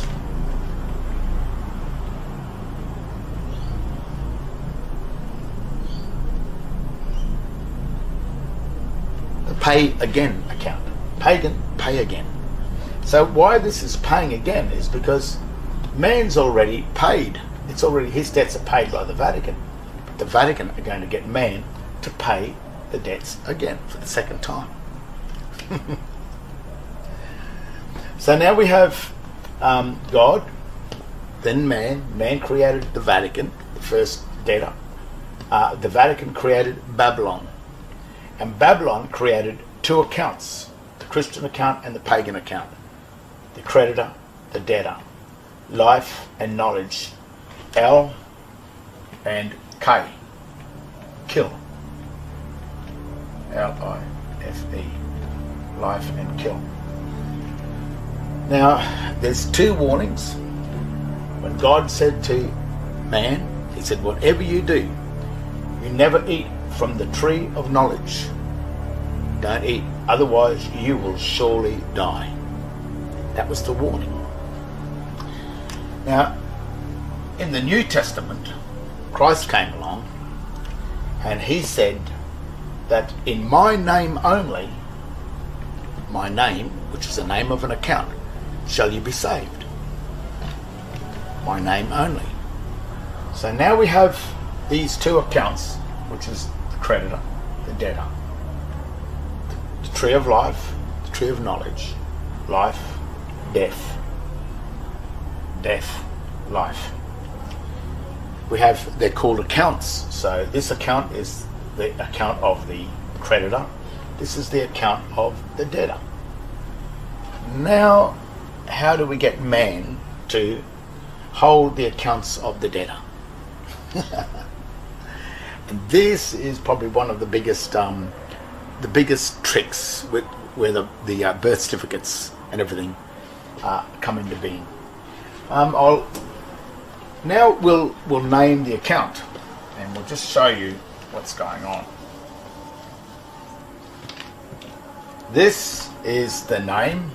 the pay again account. Pagan, pay again. So why this is paying again is because man's already paid. It's already his debts are paid by the Vatican. The Vatican are going to get man to pay the debts again for the second time. so now we have um, God, then man. Man created the Vatican, the first debtor. Uh, the Vatican created Babylon. And Babylon created two accounts the Christian account and the pagan account. The creditor, the debtor. Life and knowledge. L and K. Kill. L-I-F-E. Life and kill. Now, there's two warnings. When God said to man, He said, Whatever you do, you never eat from the tree of knowledge. Don't eat, otherwise, you will surely die. That was the warning. Now, in the New Testament, Christ came along and he said that in my name only, my name, which is the name of an account, shall you be saved. My name only. So now we have these two accounts, which is the creditor, the debtor, the tree of life, the tree of knowledge, life, death, death, life. We have, they're called accounts. So this account is the account of the creditor. This is the account of the debtor. Now, how do we get man to hold the accounts of the debtor? and this is probably one of the biggest, um, the biggest tricks with where the, the uh, birth certificates and everything uh, come into being. Um, I'll now we'll we'll name the account, and we'll just show you what's going on. This is the name.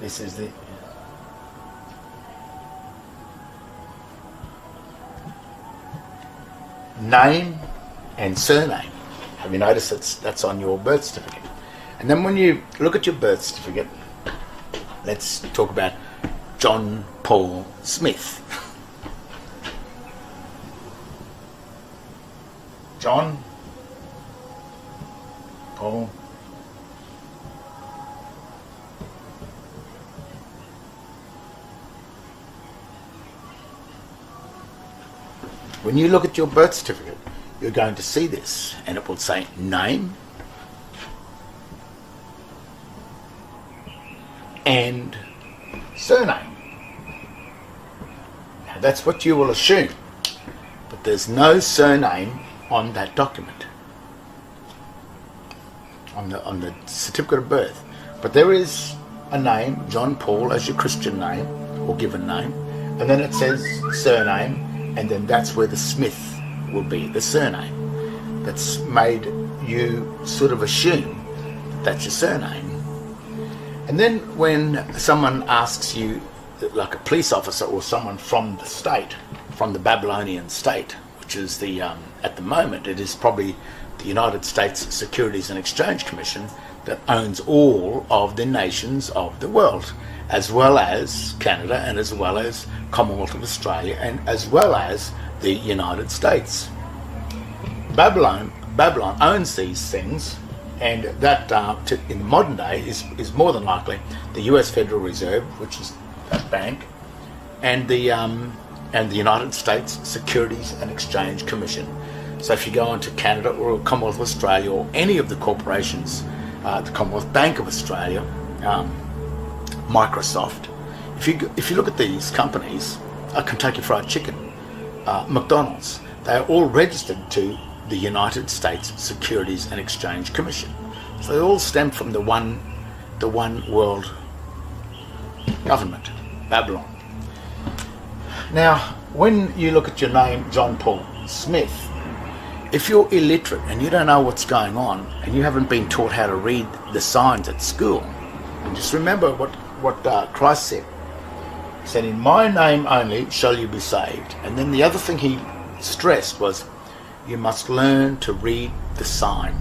This is the name and surname. Have you noticed that's that's on your birth certificate? And then when you look at your birth certificate, let's talk about John Paul Smith. John Paul When you look at your birth certificate, you're going to see this, and it will say name and surname. Now that's what you will assume, but there's no surname on that document, on the on the certificate of birth. But there is a name, John Paul, as your Christian name or given name, and then it says surname and then that's where the Smith will be, the surname. That's made you sort of assume that that's your surname. And then when someone asks you, like a police officer or someone from the state, from the Babylonian state, which is the, um, at the moment, it is probably the United States Securities and Exchange Commission that owns all of the nations of the world as well as Canada and as well as Commonwealth of Australia and as well as the United States. Babylon, Babylon owns these things, and that uh, to, in the modern day is, is more than likely the U.S. Federal Reserve, which is that bank, and the um, and the United States Securities and Exchange Commission. So if you go into Canada or Commonwealth of Australia or any of the corporations, uh, the Commonwealth Bank of Australia. Um, Microsoft. If you if you look at these companies, uh, Kentucky Fried Chicken, uh, McDonald's, they are all registered to the United States Securities and Exchange Commission. So they all stem from the one the one world government, Babylon. Now, when you look at your name, John Paul Smith, if you're illiterate and you don't know what's going on and you haven't been taught how to read the signs at school, and just remember what what uh, Christ said. He said, In my name only shall you be saved. And then the other thing he stressed was, You must learn to read the sign.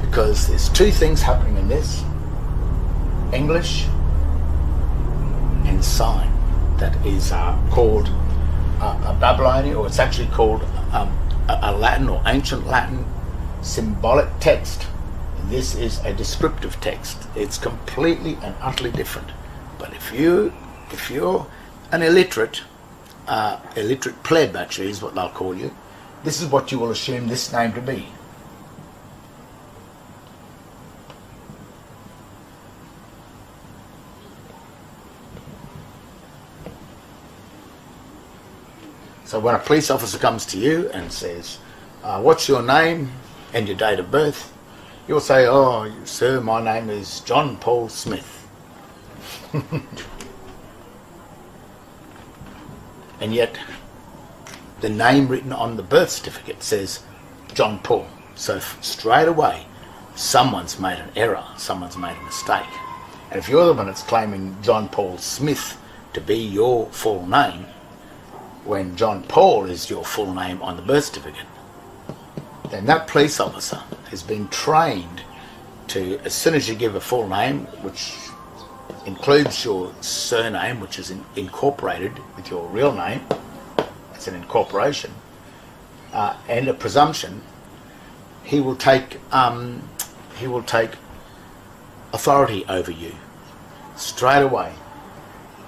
Because there's two things happening in this English and sign. That is uh, called uh, a Babylonian, or it's actually called um, a, Latin or ancient Latin symbolic text this is a descriptive text. It's completely and utterly different. But if you, if you're an illiterate, uh, illiterate pleb actually is what they'll call you, this is what you will assume this name to be. So when a police officer comes to you and says, uh, "What's your name and your date of birth?" you'll say, "Oh, sir, my name is John Paul Smith." and yet, the name written on the birth certificate says John Paul. So straight away, someone's made an error, someone's made a mistake. And if you're the one that's claiming John Paul Smith to be your full name, when John Paul is your full name on the birth certificate, then that police officer has been trained to, as soon as you give a full name, which includes your surname, which is in, incorporated with your real name, it's an incorporation, uh, and a presumption, he will take um, he will take authority over you straight away.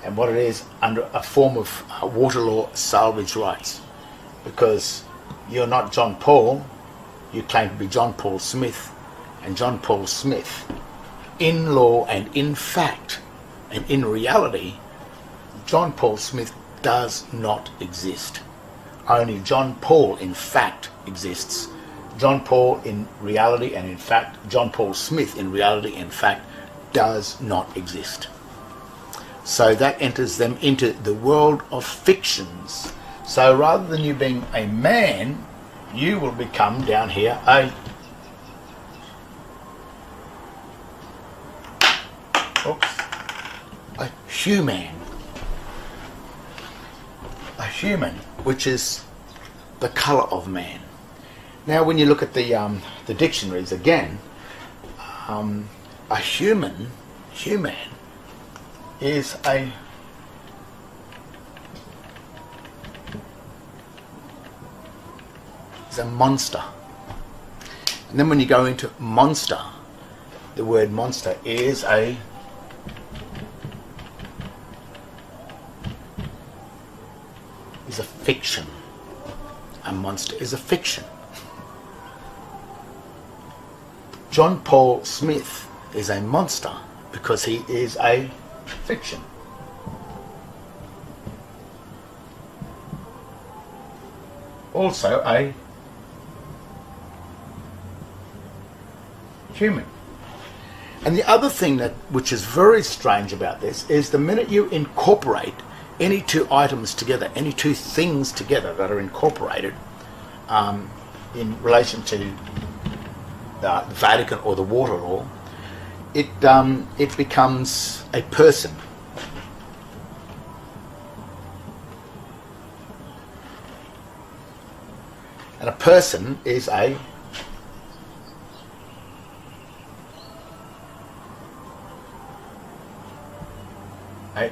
And what it is under a form of uh, water law salvage rights. Because you're not John Paul, you claim to be John Paul Smith, and John Paul Smith, in law and in fact and in reality, John Paul Smith does not exist. Only John Paul, in fact, exists. John Paul, in reality and in fact, John Paul Smith, in reality and fact, does not exist. So that enters them into the world of fictions. So rather than you being a man, you will become down here a oops, a human. A human, which is the colour of man. Now, when you look at the um, the dictionaries again, um, a human, human, is a is a monster. And then when you go into monster, the word monster is a is a fiction. A monster is a fiction. John Paul Smith is a monster because he is a fiction. Also a human. And the other thing that which is very strange about this is the minute you incorporate any two items together, any two things together that are incorporated um, in relation to the Vatican or the water law, it um, it becomes a person. And a person is a a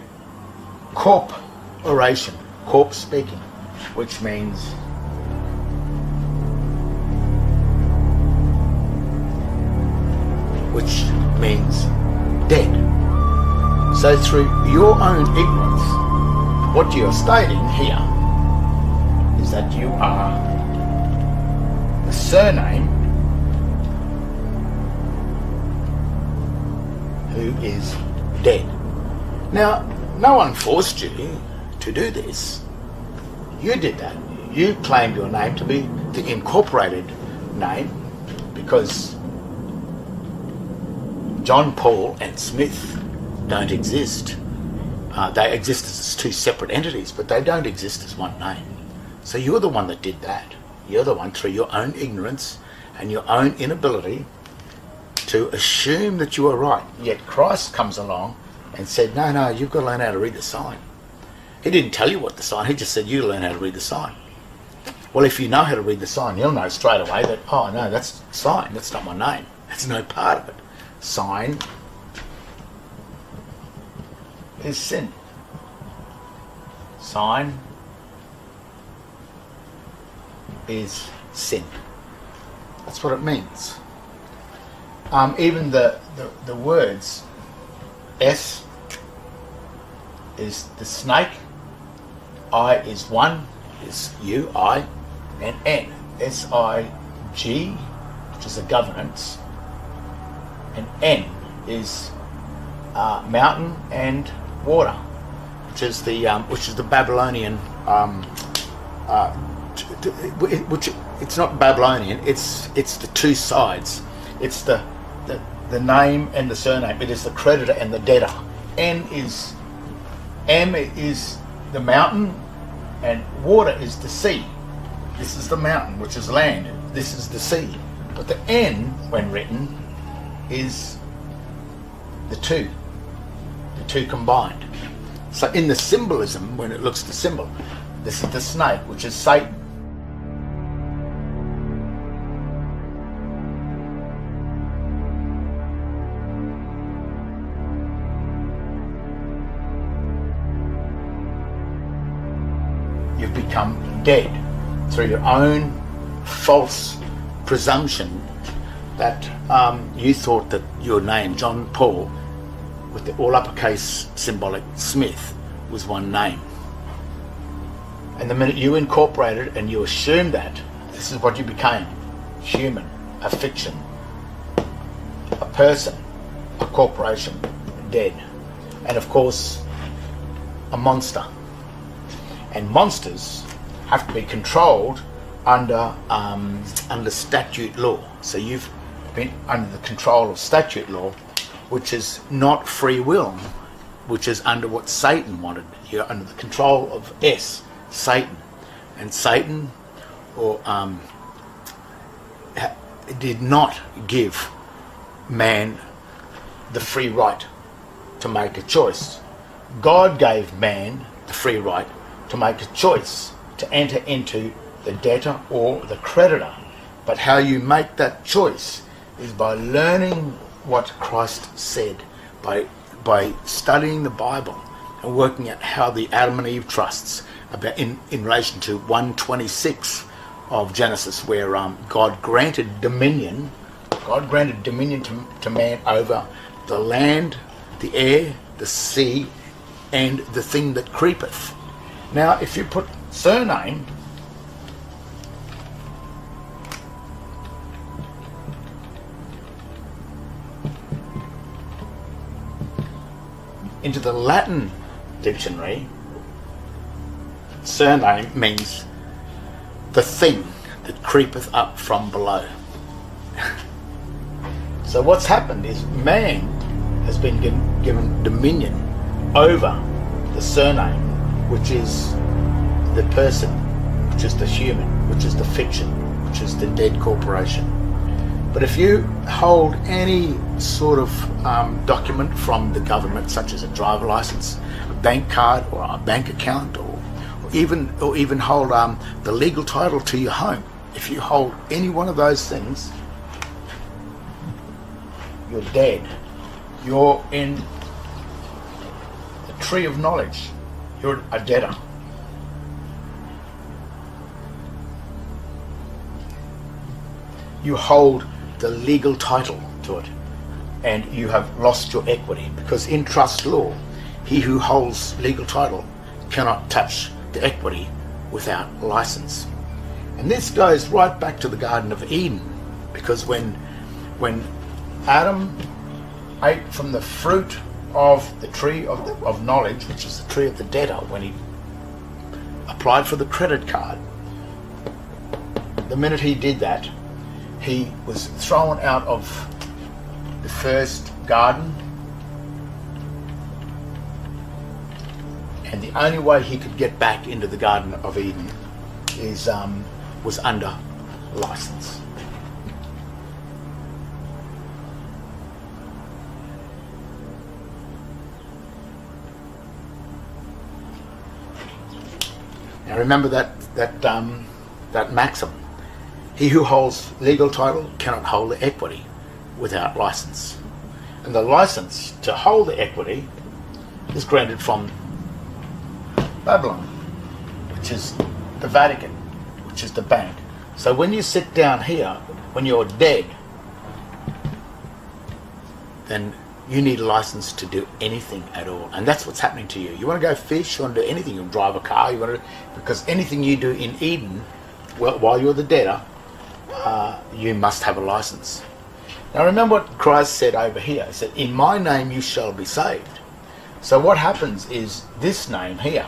corporation, corp speaking, which means which means dead. So through your own ignorance, what you're stating here is that you are the surname who is dead. Now, no one forced you to do this. You did that. You claimed your name to be the incorporated name because John Paul and Smith don't exist. Uh, they exist as two separate entities, but they don't exist as one name. So you're the one that did that. You're the one through your own ignorance and your own inability to assume that you are right. Yet Christ comes along and said, No, no, you've got to learn how to read the sign. He didn't tell you what the sign, he just said, You learn how to read the sign. Well, if you know how to read the sign, you'll know straight away that, oh, no, that's sign, that's not my name. That's no part of it sign is sin. Sign is sin. That's what it means. Um, even the, the, the words S is the snake, I is one, is U, I, and N, S I G, which is a governance, and N is uh, mountain and water, which is the um, which is the Babylonian um, uh, which it's not Babylonian. It's it's the two sides. It's the, the the name and the surname. It is the creditor and the debtor. N is M is the mountain, and water is the sea. This is the mountain, which is land. This is the sea. But the N, when written, is the two, the two combined. So in the symbolism, when it looks the symbol, this is the snake, which is Satan. Dead through your own false presumption that um, you thought that your name, John Paul, with the all uppercase symbolic Smith, was one name. And the minute you incorporated and you assumed that, this is what you became human, a fiction, a person, a corporation, dead. And of course, a monster. And monsters have to be controlled under um, under statute law. So you've been under the control of statute law, which is not free will, which is under what Satan wanted. You're under the control of S, Satan, and Satan, or um, did not give man the free right to make a choice. God gave man the free right to make a choice to enter into the debtor or the creditor. But how you make that choice is by learning what Christ said, by, by studying the Bible and working out how the Adam and Eve trusts about in, in relation to 126 of Genesis, where um, God granted dominion, God granted dominion to, to man over the land, the air, the sea, and the thing that creepeth. Now, if you put surname into the Latin dictionary, surname means the thing that creepeth up from below. so what's happened is man has been given dominion over the surname, which is the person, which is the human, which is the fiction, which is the dead corporation. But if you hold any sort of um, document from the government, such as a driver license, a bank card, or a bank account, or, or even or even hold um, the legal title to your home, if you hold any one of those things, you're dead. You're in the tree of knowledge. You're a debtor. You hold the legal title to it and you have lost your equity because in trust law he who holds legal title cannot touch the equity without license and this goes right back to the garden of eden because when when adam ate from the fruit of the tree of, the, of knowledge which is the tree of the debtor when he applied for the credit card the minute he did that he was thrown out of the first garden. And the only way he could get back into the Garden of Eden is um, was under license. Now remember that that um, that maxim he who holds legal title cannot hold the equity without license. And the license to hold the equity is granted from Babylon, which is the Vatican, which is the bank. So when you sit down here, when you're dead, then you need a license to do anything at all. And that's what's happening to you. You want to go fish, you want to do anything, you want to drive a car, you want to, because anything you do in Eden, well, while you're the debtor, uh, you must have a license. Now remember what Christ said over here. He said, In my name you shall be saved. So what happens is this name here,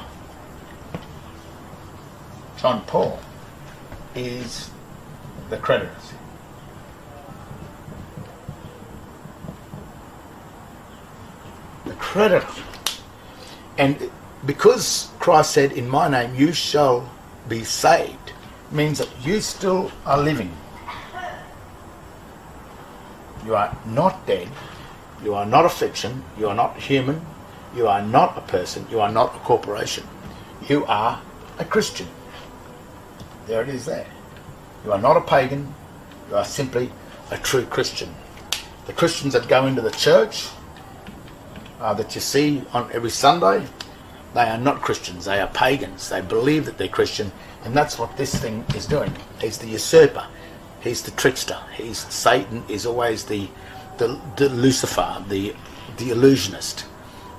John Paul is the creditors. The credit. And because Christ said, In my name you shall be saved, means that you still are living. You are not dead. You are not a fiction. You are not human. You are not a person. You are not a corporation. You are a Christian. There it is there. You are not a pagan. You are simply a true Christian. The Christians that go into the church uh, that you see on every Sunday, they are not Christians. They are pagans. They believe that they're Christian, and that's what this thing is doing. He's the usurper. He's the trickster. He's Satan. Is always the the, the Lucifer, the the illusionist,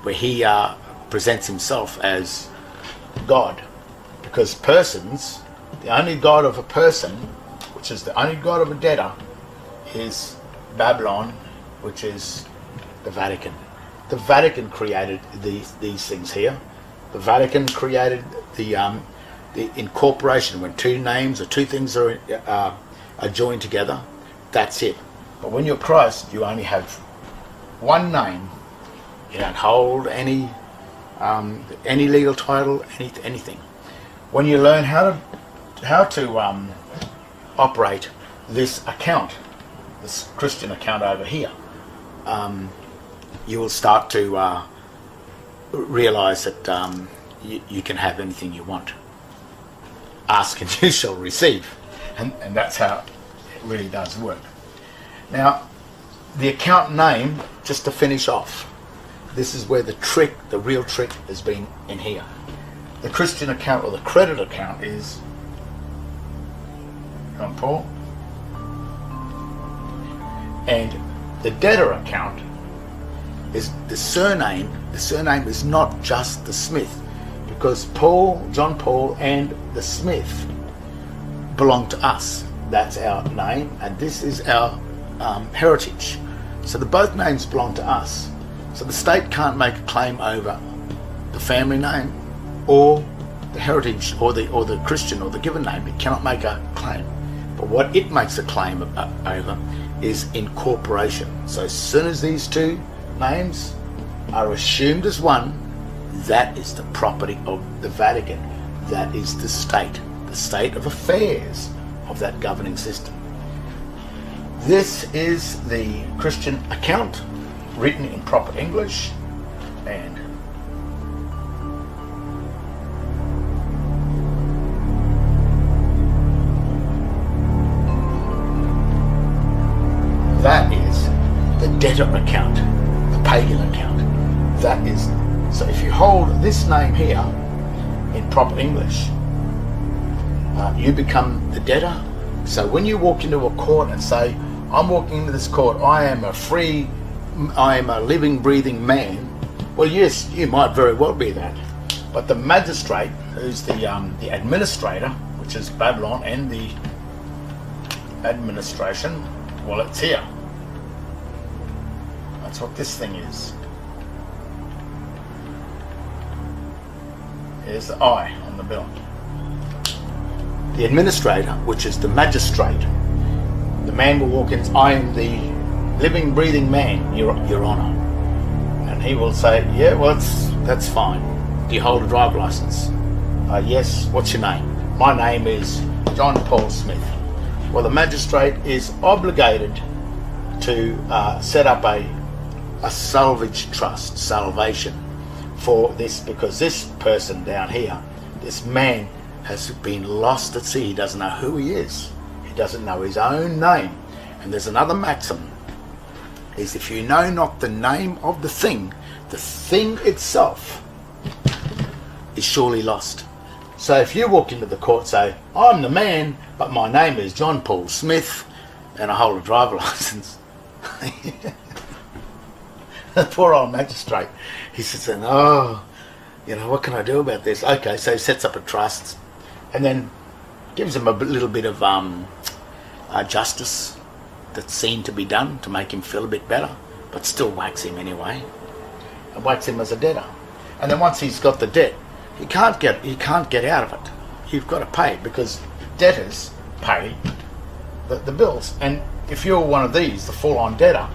where he uh, presents himself as God, because persons, the only God of a person, which is the only God of a debtor, is Babylon, which is the Vatican. The Vatican created these these things here. The Vatican created the um, the incorporation when two names or two things are uh, are joined together. That's it. But when you're Christ, you only have one name. You don't hold any um, any legal title, any, anything. When you learn how to how to um, operate this account, this Christian account over here, um, you will start to uh, realize that um, you, you can have anything you want. Ask and you shall receive, and, and that's how it really does work. Now, the account name, just to finish off, this is where the trick, the real trick, has been in here. The Christian account or the credit account is John Paul, and the debtor account is the surname. The surname is not just the Smith, because Paul, John Paul, and the Smith belong to us. That's our name, and this is our um, heritage. So the both names belong to us. So the state can't make a claim over the family name or the heritage or the or the Christian or the given name. It cannot make a claim. But what it makes a claim over is incorporation. So as soon as these two names are assumed as one, that is the property of the Vatican. That is the state, the state of affairs of that governing system. This is the Christian account written in proper English and That is so if you hold this name here in proper English, uh, you become the debtor. So when you walk into a court and say, I'm walking into this court, I am a free, I am a living, breathing man. Well, yes, you might very well be that. But the magistrate, who's the, um, the administrator, which is Babylon, and the administration, well, it's here. That's what this thing is. Here's the I on the bill. The administrator, which is the magistrate, the man will walk in, I am the living, breathing man, Your, Your Honour. And he will say, Yeah, well, that's fine. Do you hold a driver license? Uh, yes, what's your name? My name is John Paul Smith. Well, the magistrate is obligated to uh, set up a, a salvage trust, salvation, for this because this person down here, this man, has been lost at sea. He doesn't know who he is He doesn't know his own name. And there's another maxim is if you know not the name of the thing, the thing itself is surely lost. So if you walk into the court say, I'm the man, but my name is John Paul Smith and I hold a driver license. the poor old magistrate, he says, oh, you know, what can I do about this? Okay, so he sets up a trust and then gives him a little bit of um, uh, justice that seemed to be done to make him feel a bit better, but still whacks him anyway. And whacks him as a debtor. And then once he's got the debt, he can't get he can't get out of it. you've got to pay because debtors pay the, the bills. And if you're one of these, the full-on debtor,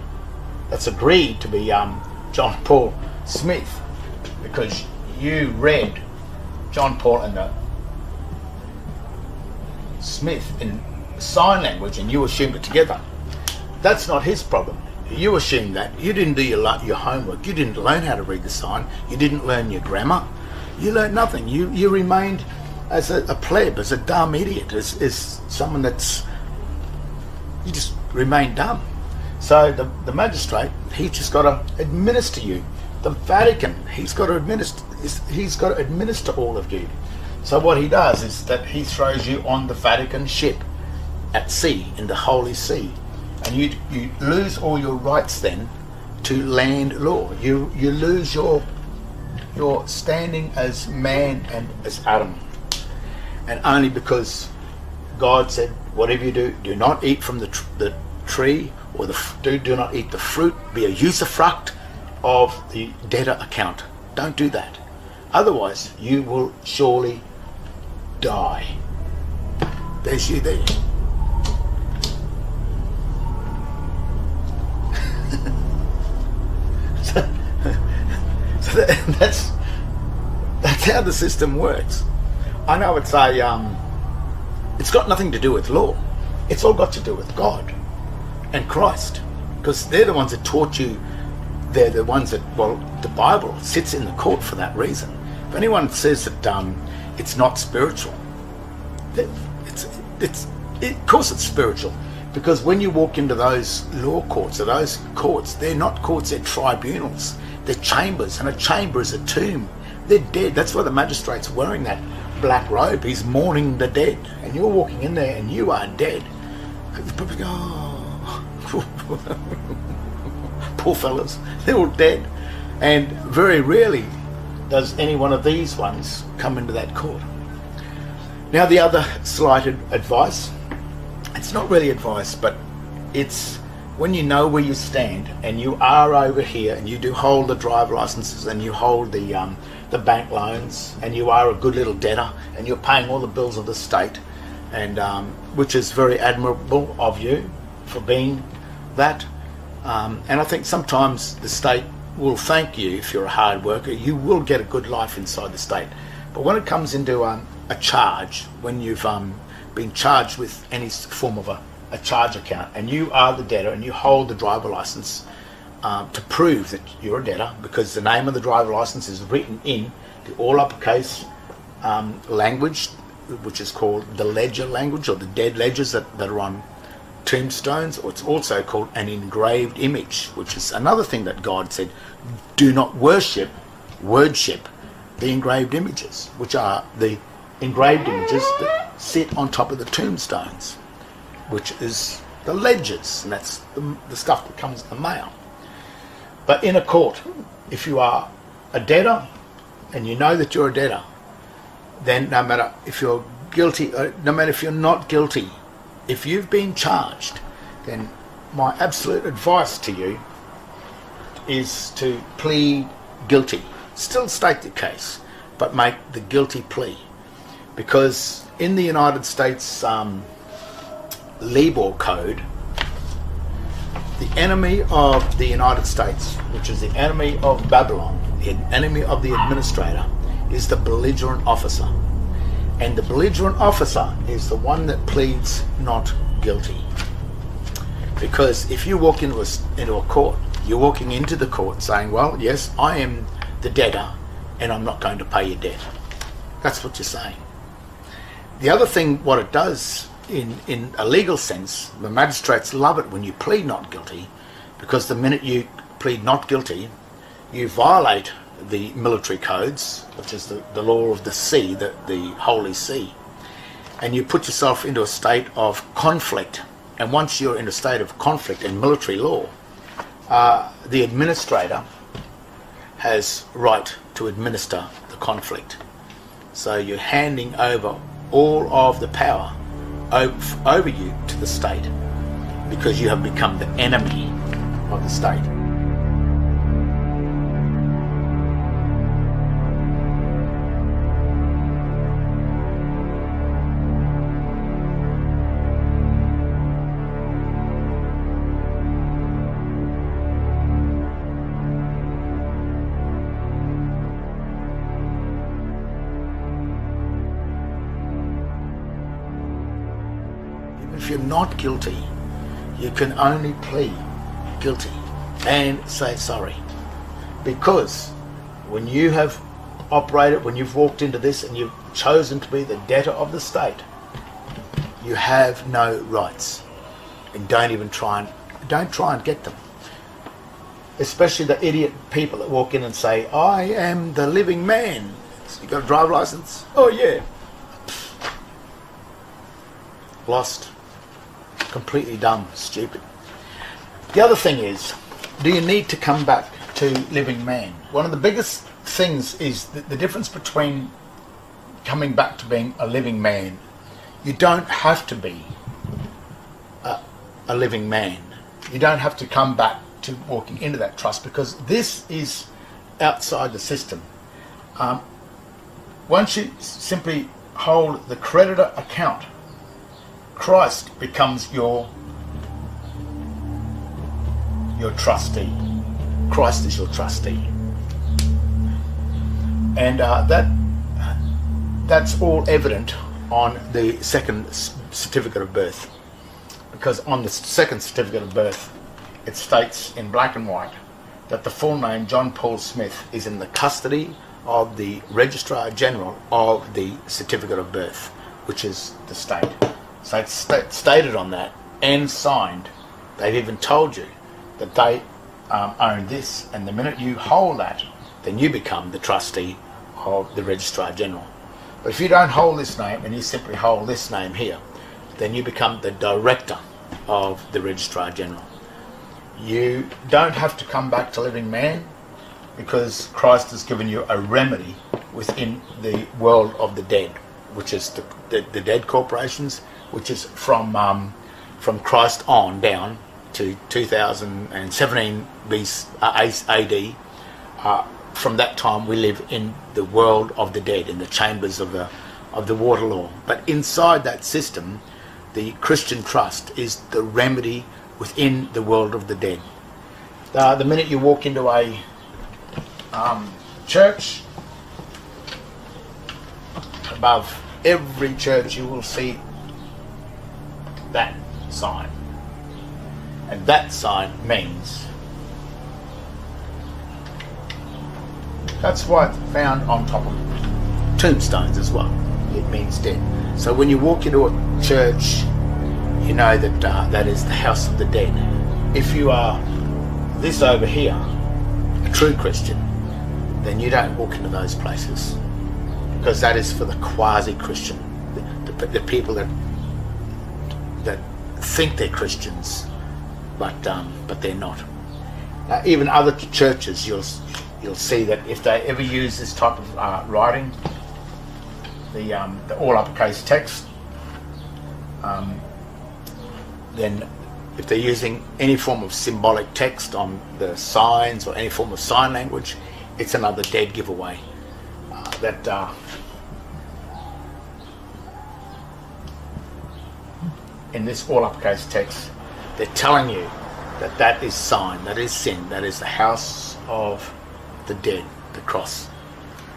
that's agreed to be um, John Paul Smith, because you read John Paul and the Smith in sign language and you assumed it together. That's not his problem. You assumed that. You didn't do your, your homework. You didn't learn how to read the sign. You didn't learn your grammar. You learned nothing. You, you remained as a, a pleb, as a dumb idiot, as, as someone that's. You just remain dumb. So the, the magistrate, he's just got to administer you. The Vatican, he's got to administer. He's got to administer all of you. So what he does is that he throws you on the Vatican ship at sea in the Holy See, and you you lose all your rights then to land law. You you lose your your standing as man and as Adam, and only because God said, "Whatever you do, do not eat from the tr- the tree, or the do do not eat the fruit, be a usufruct of the debtor account. Don't do that. Otherwise, you will surely die." There's you there. so, so that, that's that's how the system works. I know it's a um, it's got nothing to do with law. It's all got to do with God and Christ, because they're the ones that taught you. They're the ones that well, the Bible sits in the court for that reason. If anyone says that um, it's not spiritual, it's it's it, of course it's spiritual because when you walk into those law courts or those courts, they're not courts, they're tribunals. They're chambers, and a chamber is a tomb. They're dead. That's why the magistrate's wearing that black robe. He's mourning the dead. And you're walking in there and you are dead. People go, oh, poor fellas, they're all dead. And very rarely does any one of these ones come into that court. Now, the other slight advice it's not really advice, but it's when you know where you stand and you are over here and you do hold the driver licenses and you hold the um, the bank loans and you are a good little debtor and you're paying all the bills of the state and um, which is very admirable of you for being that um, and I think sometimes the state will thank you if you're a hard worker. You will get a good life inside the state. But when it comes into um, a charge when you've um, been charged with any form of a, a charge account and you are the debtor and you hold the driver license um, to prove that you're a debtor because the name of the driver license is written in the all uppercase um, language, which is called the ledger language or the dead ledgers that, that are on tombstones, or it's also called an engraved image, which is another thing that God said do not worship, worship the engraved images, which are the engraved images that sit on top of the tombstones, which is the ledgers, and that's the, the stuff that comes in the mail. But in a court, if you are a debtor and you know that you're a debtor, then no matter if you're guilty, uh, no matter if you're not guilty, if you've been charged, then my absolute advice to you is to plead guilty. Still state the case, but make the guilty plea. Because in the United States um, Lieber Code, the enemy of the United States, which is the enemy of Babylon, the enemy of the administrator, is the belligerent officer. And the belligerent officer is the one that pleads not guilty. Because if you walk into a, into a court, you're walking into the court saying, Well, yes, I am the debtor and I'm not going to pay your debt. That's what you're saying. The other thing, what it does in, in a legal sense, the magistrates love it when you plead not guilty, because the minute you plead not guilty, you violate the military codes, which is the, the law of the sea, the, the Holy See, and you put yourself into a state of conflict. And once you're in a state of conflict in military law, uh, the administrator has right to administer the conflict. So you're handing over all of the power over you to the state because you have become the enemy of the state. You're not guilty, you can only plead guilty and say sorry. Because when you have operated, when you've walked into this and you've chosen to be the debtor of the state, you have no rights. And don't even try and don't try and get them. Especially the idiot people that walk in and say, I am the living man. You got a driver license? Oh yeah. Lost. Completely dumb, stupid. The other thing is, do you need to come back to living man? One of the biggest things is the, difference between coming back to being a living man. You don't have to be a, a living man. You don't have to come back to walking into that trust because this is outside the system. Um, once you simply hold the creditor account, Christ becomes your your trustee. Christ is your trustee, and uh, that that's all evident on the second certificate of birth, because on the second certificate of birth, it states in black and white that the full name John Paul Smith is in the custody of the Registrar General of the certificate of birth, which is the state. So it's st- stated on that and signed. They've even told you that they um, own this, and the minute you hold that, then you become the trustee of the Registrar General. But if you don't hold this name and you simply hold this name here, then you become the director of the Registrar General. You don't have to come back to living man because Christ has given you a remedy within the world of the dead, which is the, the, the dead corporations, which is from um, from Christ on down to 2017 BC, uh, AD. Uh, from that time, we live in the world of the dead, in the chambers of the of the water law. But inside that system, the Christian trust is the remedy within the world of the dead. Uh, the minute you walk into a um, church, above every church, you will see that sign. And that sign means that's why it's found on top of tombstones as well. It means dead. So when you walk into a church, you know that uh, that is the house of the dead. If you are this over here, a true Christian, then you don't walk into those places because that is for the quasi-Christian, the, the, the people that that think they're Christians, but um, but they're not. Uh, even other churches, you'll you'll see that if they ever use this type of uh, writing, the um, the all uppercase text, um, then if they're using any form of symbolic text on the signs or any form of sign language, it's another dead giveaway. Uh, that in this all uppercase text, they're telling you that that is sign, that is sin, that is the house of the dead, the cross.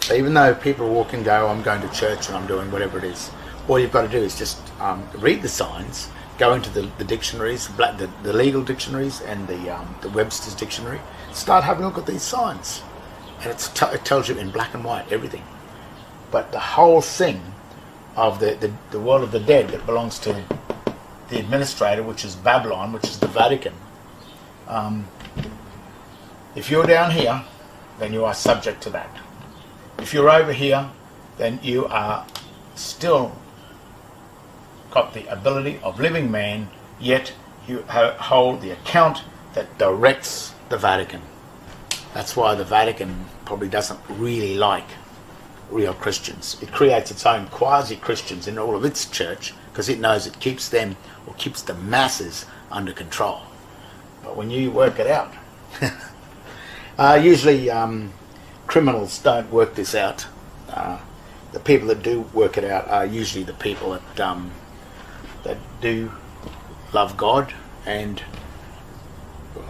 So even though people walk and go, I'm going to church and I'm doing whatever it is, all you've got to do is just um, read the signs, go into the, the dictionaries, the, the, legal dictionaries and the, um, the Webster's dictionary, start having a look at these signs. And t- it tells you in black and white everything. But the whole thing of the, the, the world of the dead that belongs to the administrator, which is Babylon, which is the Vatican. Um, if you're down here, then you are subject to that. If you're over here, then you are still got the ability of living man, yet you hold the account that directs the Vatican. That's why the Vatican probably doesn't really like real Christians. It creates its own quasi Christians in all of its church because it knows it keeps them or keeps the masses under control. But when you work it out, uh, usually um, criminals don't work this out. Uh, the people that do work it out are usually the people that um, that do love God and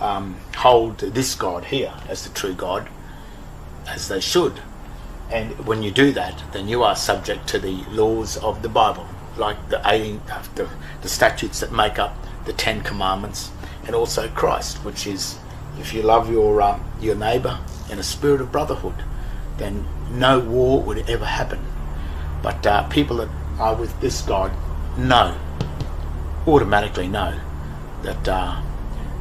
um, hold this God here as the true God, as they should. And when you do that, then you are subject to the laws of the Bible like the 18, the, the statutes that make up the Ten Commandments, and also Christ, which is if you love your um, your neighbour in a spirit of brotherhood, then no war would ever happen. But uh, people that are with this God know, automatically know, that uh,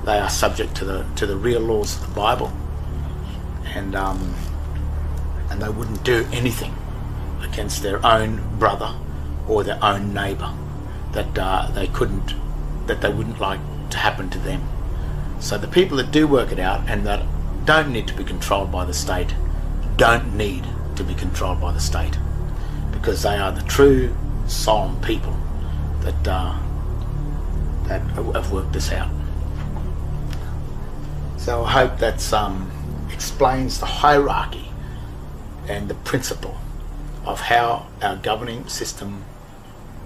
they are subject to the to the real laws of the Bible, and um, and they wouldn't do anything against their own brother or their own neighbour that uh, they couldn't, that they wouldn't like to happen to them. So the people that do work it out and that don't need to be controlled by the state don't need to be controlled by the state because they are the true solemn people that uh, that have worked this out. So I hope that um, explains the hierarchy and the principle of how our governing system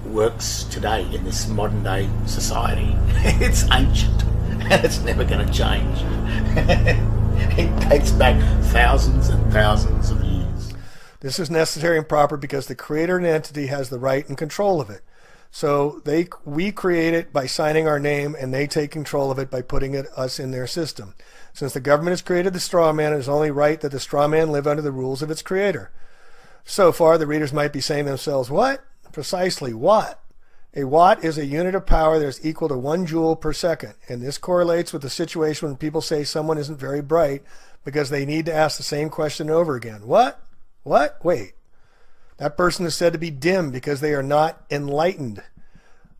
works today in this modern day society. it's ancient and it's never going to change. it dates back thousands and thousands of years. This is necessary and proper because the creator and entity has the right and control of it. So they we create it by signing our name, and they take control of it by putting it us in their system. Since the government has created the straw man, it is only right that the straw man live under the rules of its creator. So far, the readers might be saying to themselves, "What precisely? What?" A watt is a unit of power that is equal to one joule per second, and this correlates with the situation when people say someone isn't very bright because they need to ask the same question over again. What? What? Wait. That person is said to be dim because they are not enlightened.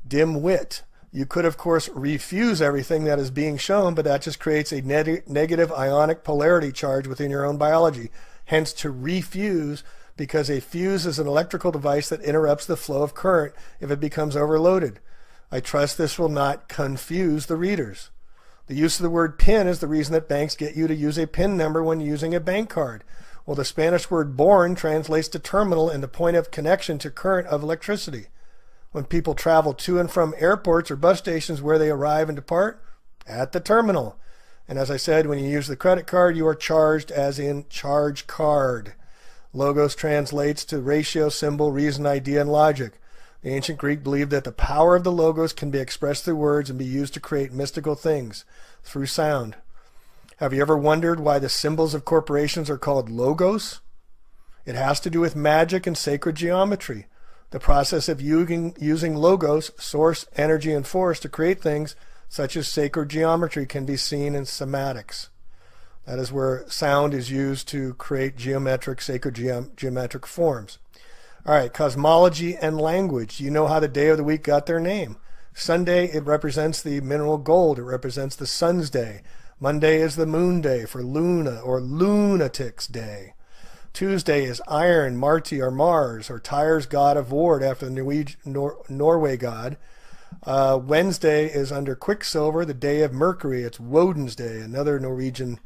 Dim wit. You could, of course, refuse everything that is being shown, but that just creates a negative ionic polarity charge within your own biology. Hence, to refuse because a fuse is an electrical device that interrupts the flow of current if it becomes overloaded. I trust this will not confuse the readers. The use of the word PIN is the reason that banks get you to use a PIN number when using a bank card. Well, the Spanish word born translates to terminal and the point of connection to current of electricity. When people travel to and from airports or bus stations where they arrive and depart, at the terminal. And as I said, when you use the credit card, you are charged as in charge card. Logos translates to ratio, symbol, reason, idea, and logic. The ancient Greek believed that the power of the logos can be expressed through words and be used to create mystical things through sound. Have you ever wondered why the symbols of corporations are called logos? It has to do with magic and sacred geometry. The process of using, logos, source, energy, and force to create things such as sacred geometry can be seen in cymatics. That is where sound is used to create geometric, sacred geom- geometric forms. All right, cosmology and language. You know how the day of the week got their name? Sunday, it represents the mineral gold. It represents the sun's day. Monday is the moon day for Luna or Lunatics Day. Tuesday is Iron, Marti, or Mars, or Tyr's god of war after the Norwe- Nor- Norway god. Uh, Wednesday is under Quicksilver, the day of Mercury. It's Woden's Day, another Norwegian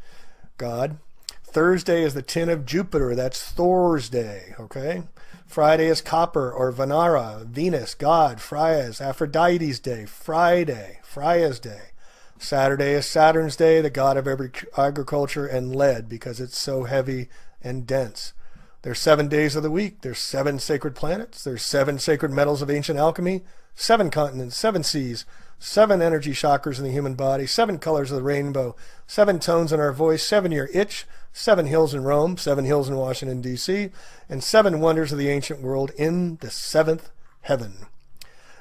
God. Thursday is the tin of Jupiter. That's Thor's day. Okay. Friday is copper or Venara, Venus, God. Freya's Aphrodite's day. Friday, Freya's day. Saturday is Saturn's day, the god of every agriculture and lead because it's so heavy and dense. There's seven days of the week. There's seven sacred planets. There's seven sacred metals of ancient alchemy. Seven continents, seven seas, seven energy chakras in the human body, seven colors of the rainbow, seven tones in our voice, seven year itch, seven hills in Rome, seven hills in Washington, D.C., and seven wonders of the ancient world in the seventh heaven.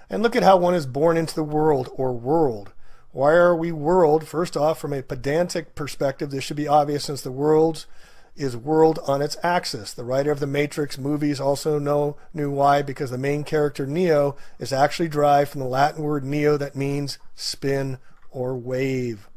And look at how one is born into the world or world. Why are we world? First off, from a pedantic perspective, this should be obvious since the worlds is world on its axis. The writer of the Matrix movies also know, knew why because the main character Neo is actually derived from the Latin word neo that means spin or wave.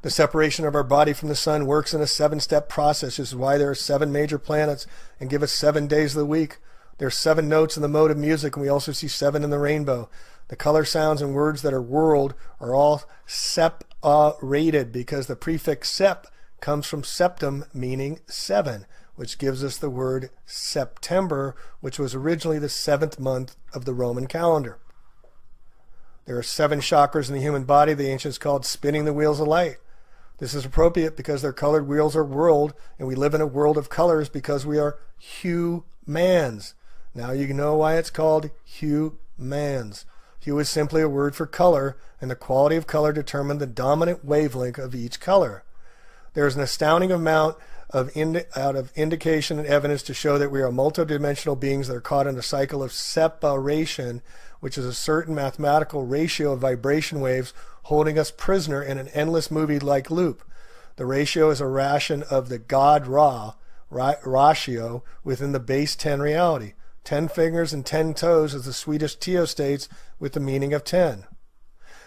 The separation of our body from the sun works in a seven step process. This is why there are seven major planets and give us seven days of the week. There are seven notes in the mode of music, and we also see seven in the rainbow. The color, sounds, and words that are world are all separated because the prefix sep comes from septum, meaning seven, which gives us the word September, which was originally the seventh month of the Roman calendar. There are seven chakras in the human body the ancients called spinning the wheels of light. This is appropriate because their colored wheels are world, and we live in a world of colors because we are humans. Now you know why it's called humans. Hue is simply a word for color, and the quality of color determined the dominant wavelength of each color. There is an astounding amount of indi- out of indication and evidence to show that we are multidimensional beings that are caught in a cycle of separation, which is a certain mathematical ratio of vibration waves holding us prisoner in an endless movie-like loop. The ratio is a ration of the God Ra ra- ratio within the base 10 reality. 10 fingers and 10 toes, as the Swedish Teo states, with the meaning of 10.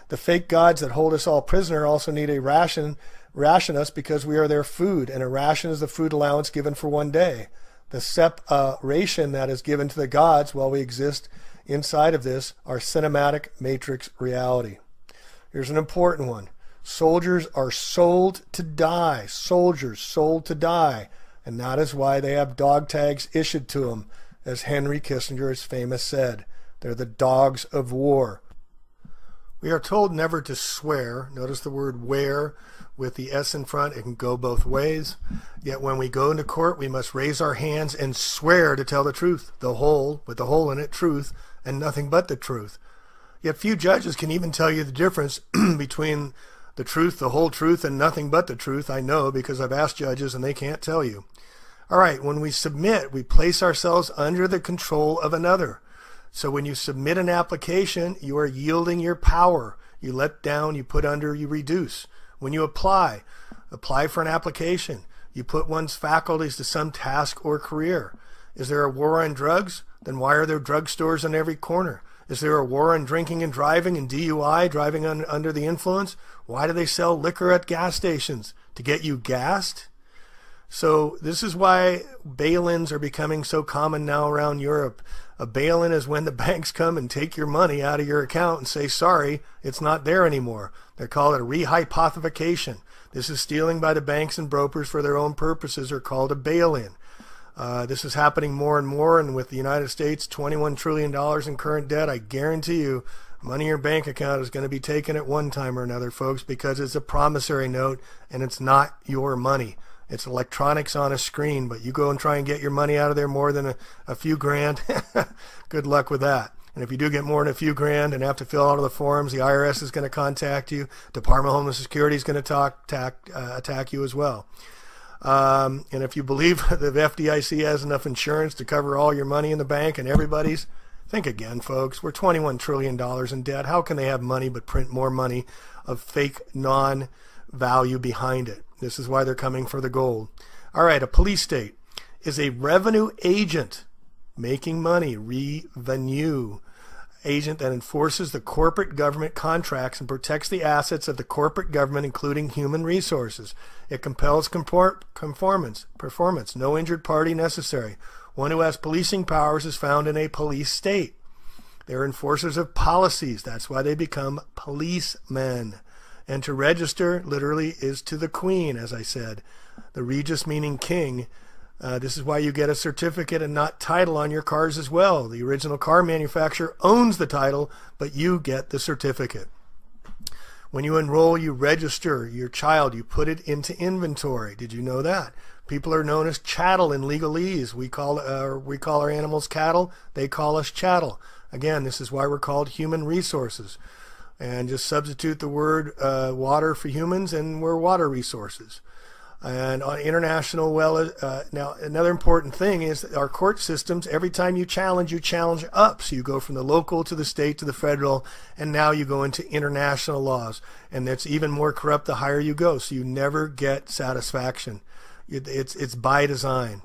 The fake gods that hold us all prisoner also need a ration ration us because we are their food, and a ration is the food allowance given for one day. The separation that is given to the gods while we exist inside of this our cinematic matrix reality. Here's an important one. Soldiers are sold to die. Soldiers sold to die. And that is why they have dog tags issued to them, as Henry Kissinger is famous said. They're the dogs of war. We are told never to swear. Notice the word where with the S in front. It can go both ways. Yet when we go into court, we must raise our hands and swear to tell the truth, the whole, with the whole in it, truth, and nothing but the truth. Yet few judges can even tell you the difference between the truth, the whole truth, and nothing but the truth. I know because I've asked judges and they can't tell you. All right, when we submit, we place ourselves under the control of another. So when you submit an application, you are yielding your power. You let down, you put under, you reduce. When you apply, apply for an application. You put one's faculties to some task or career. Is there a war on drugs? Then why are there drugstores on every corner? Is there a war on drinking and driving and DUI, driving on, under the influence? Why do they sell liquor at gas stations? To get you gassed? So this is why bail-ins are becoming so common now around Europe. A bail-in is when the banks come and take your money out of your account and say, sorry, it's not there anymore. They call it a rehypothecation. This is stealing by the banks and brokers for their own purposes or called a bail-in. Uh, this is happening more and more, and with the United States, $21 trillion in current debt, I guarantee you money in your bank account is going to be taken at one time or another, folks, because it's a promissory note and it's not your money. It's electronics on a screen, but you go and try and get your money out of there more than a, a few grand. Good luck with that. And if you do get more than a few grand and have to fill out all the forms, the IRS is going to contact you. Department of Homeland Security is going to talk, attack, uh, attack you as well. Um, and if you believe the FDIC has enough insurance to cover all your money in the bank and everybody's, think again, folks. We're $21 trillion in debt. How can they have money but print more money of fake non value behind it? This is why they're coming for the gold. All right, a police state is a revenue agent making money, revenue agent that enforces the corporate government contracts and protects the assets of the corporate government, including human resources. It compels conformance, performance, no injured party necessary. One who has policing powers is found in a police state. They're enforcers of policies. That's why they become policemen. And to register literally is to the queen, as I said. The regis meaning king. Uh, this is why you get a certificate and not title on your cars as well. The original car manufacturer owns the title, but you get the certificate. When you enroll, you register your child, you put it into inventory. Did you know that? People are known as chattel in legalese. We call uh, we call our animals cattle. They call us chattel. Again, this is why we're called human resources and just substitute the word uh, water for humans, and we're water resources. And on international, well, uh, now another important thing is our court systems. Every time you challenge, you challenge up. So you go from the local to the state to the federal, and now you go into international laws. And that's even more corrupt the higher you go. So you never get satisfaction. It's it's by design.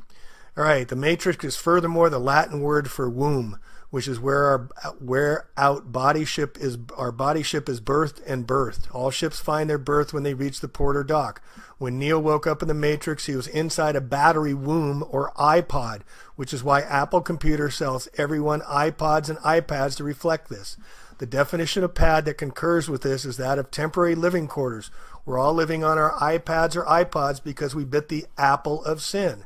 All right. The matrix is furthermore the Latin word for womb which is where our where out body ship is our body ship is birthed and birthed. All ships find their birth when they reach the port or dock. When Neo woke up in the Matrix, he was inside a battery womb or iPod, which is why Apple Computer sells everyone iPods and iPads to reflect this. The definition of pad that concurs with this is that of temporary living quarters. We're all living on our iPads or iPods because we bit the apple of sin.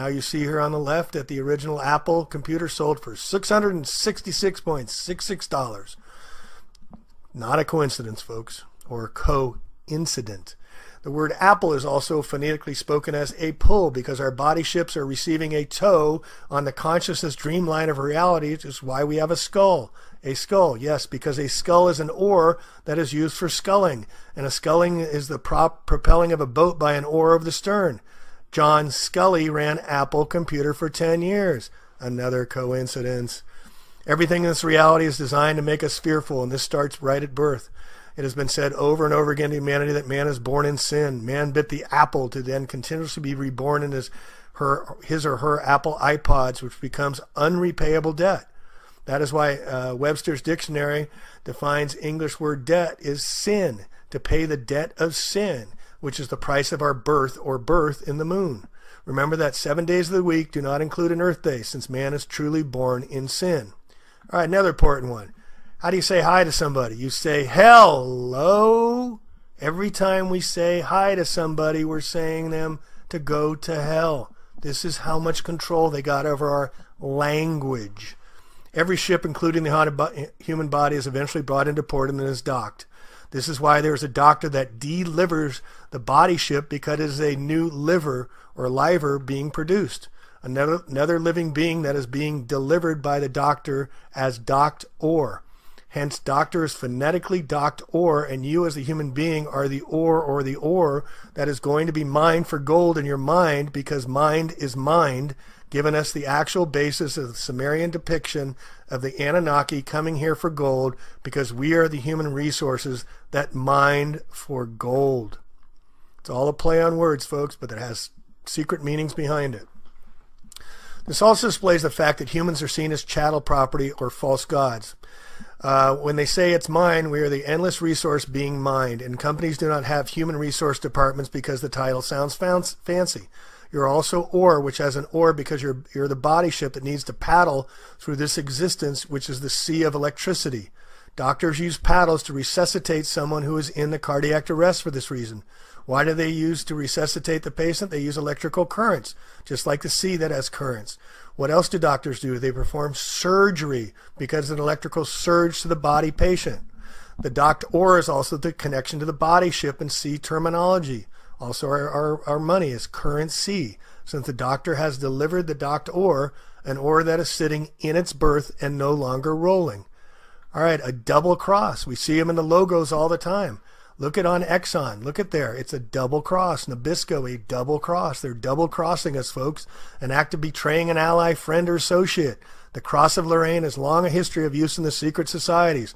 Now you see here on the left that the original Apple computer sold for $666.66. Not a coincidence, folks, or co incident. The word apple is also phonetically spoken as a pull because our body ships are receiving a tow on the consciousness dreamline of reality, which is why we have a skull. A skull, yes, because a skull is an oar that is used for sculling, and a sculling is the prop propelling of a boat by an oar of the stern. John Sculley ran Apple Computer for 10 years. Another coincidence. Everything in this reality is designed to make us fearful, and this starts right at birth. It has been said over and over again to humanity that man is born in sin. Man bit the apple to then continuously be reborn in his, her, his or her Apple iPods, which becomes unrepayable debt. That is why uh, Webster's dictionary defines English word debt is sin, to pay the debt of sin, which is the price of our birth or birth in the moon. Remember that seven days of the week do not include an earth day, since man is truly born in sin. All right, another important one. How do you say hi to somebody? You say hello. Every time we say hi to somebody, we're saying them to go to hell. This is how much control they got over our language. Every ship, including the human body, is eventually brought into port and then is docked. This is why there's a doctor that delivers the body ship because it is a new liver or liver being produced. Another, another living being that is being delivered by the doctor as docked ore. Hence, doctor is phonetically docked ore, and you as a human being are the ore or the ore that is going to be mined for gold in your mind because mind is mind given us the actual basis of the Sumerian depiction of the Anunnaki coming here for gold because we are the human resources that mined for gold. It's all a play on words, folks, but it has secret meanings behind it. This also displays the fact that humans are seen as chattel property or false gods. Uh, when they say it's mine, we are the endless resource being mined, and companies do not have human resource departments because the title sounds fancy. You're also ore, which has an ore because you're you're the body ship that needs to paddle through this existence, which is the sea of electricity. Doctors use paddles to resuscitate someone who is in the cardiac arrest for this reason. Why do they use to resuscitate the patient? They use electrical currents, just like the sea that has currents. What else do doctors do? They perform surgery because of an electrical surge to the body patient. The docked ore is also the connection to the body ship and sea terminology. Also, our, our, our money is currency, since the doctor has delivered the docked ore, an ore that is sitting in its berth and no longer rolling. All right, a double cross. We see them in the logos all the time. Look at on Exxon. Look at there. It's a double cross. Nabisco, a double cross. They're double crossing us, folks. An act of betraying an ally, friend, or associate. The cross of Lorraine has long a history of use in the secret societies.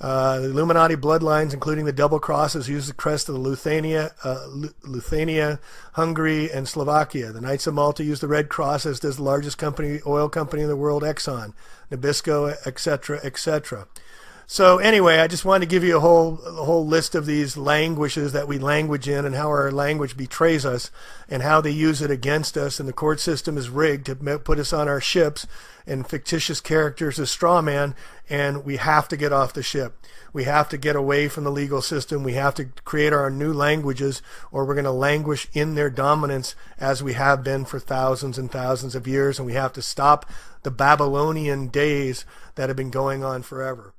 Uh, the Illuminati bloodlines, including the double crosses, use the crest of the Luthania, uh, Lithuania, Hungary, and Slovakia. The Knights of Malta use the red cross, as does the largest company, oil company in the world, Exxon, Nabisco, etc., etc. So anyway, I just wanted to give you a whole a whole list of these languages that we language in and how our language betrays us and how they use it against us. And the court system is rigged to put us on our ships and fictitious characters as straw man. And we have to get off the ship. We have to get away from the legal system. We have to create our new languages or we're going to languish in their dominance as we have been for thousands and thousands of years. And we have to stop the Babylonian days that have been going on forever.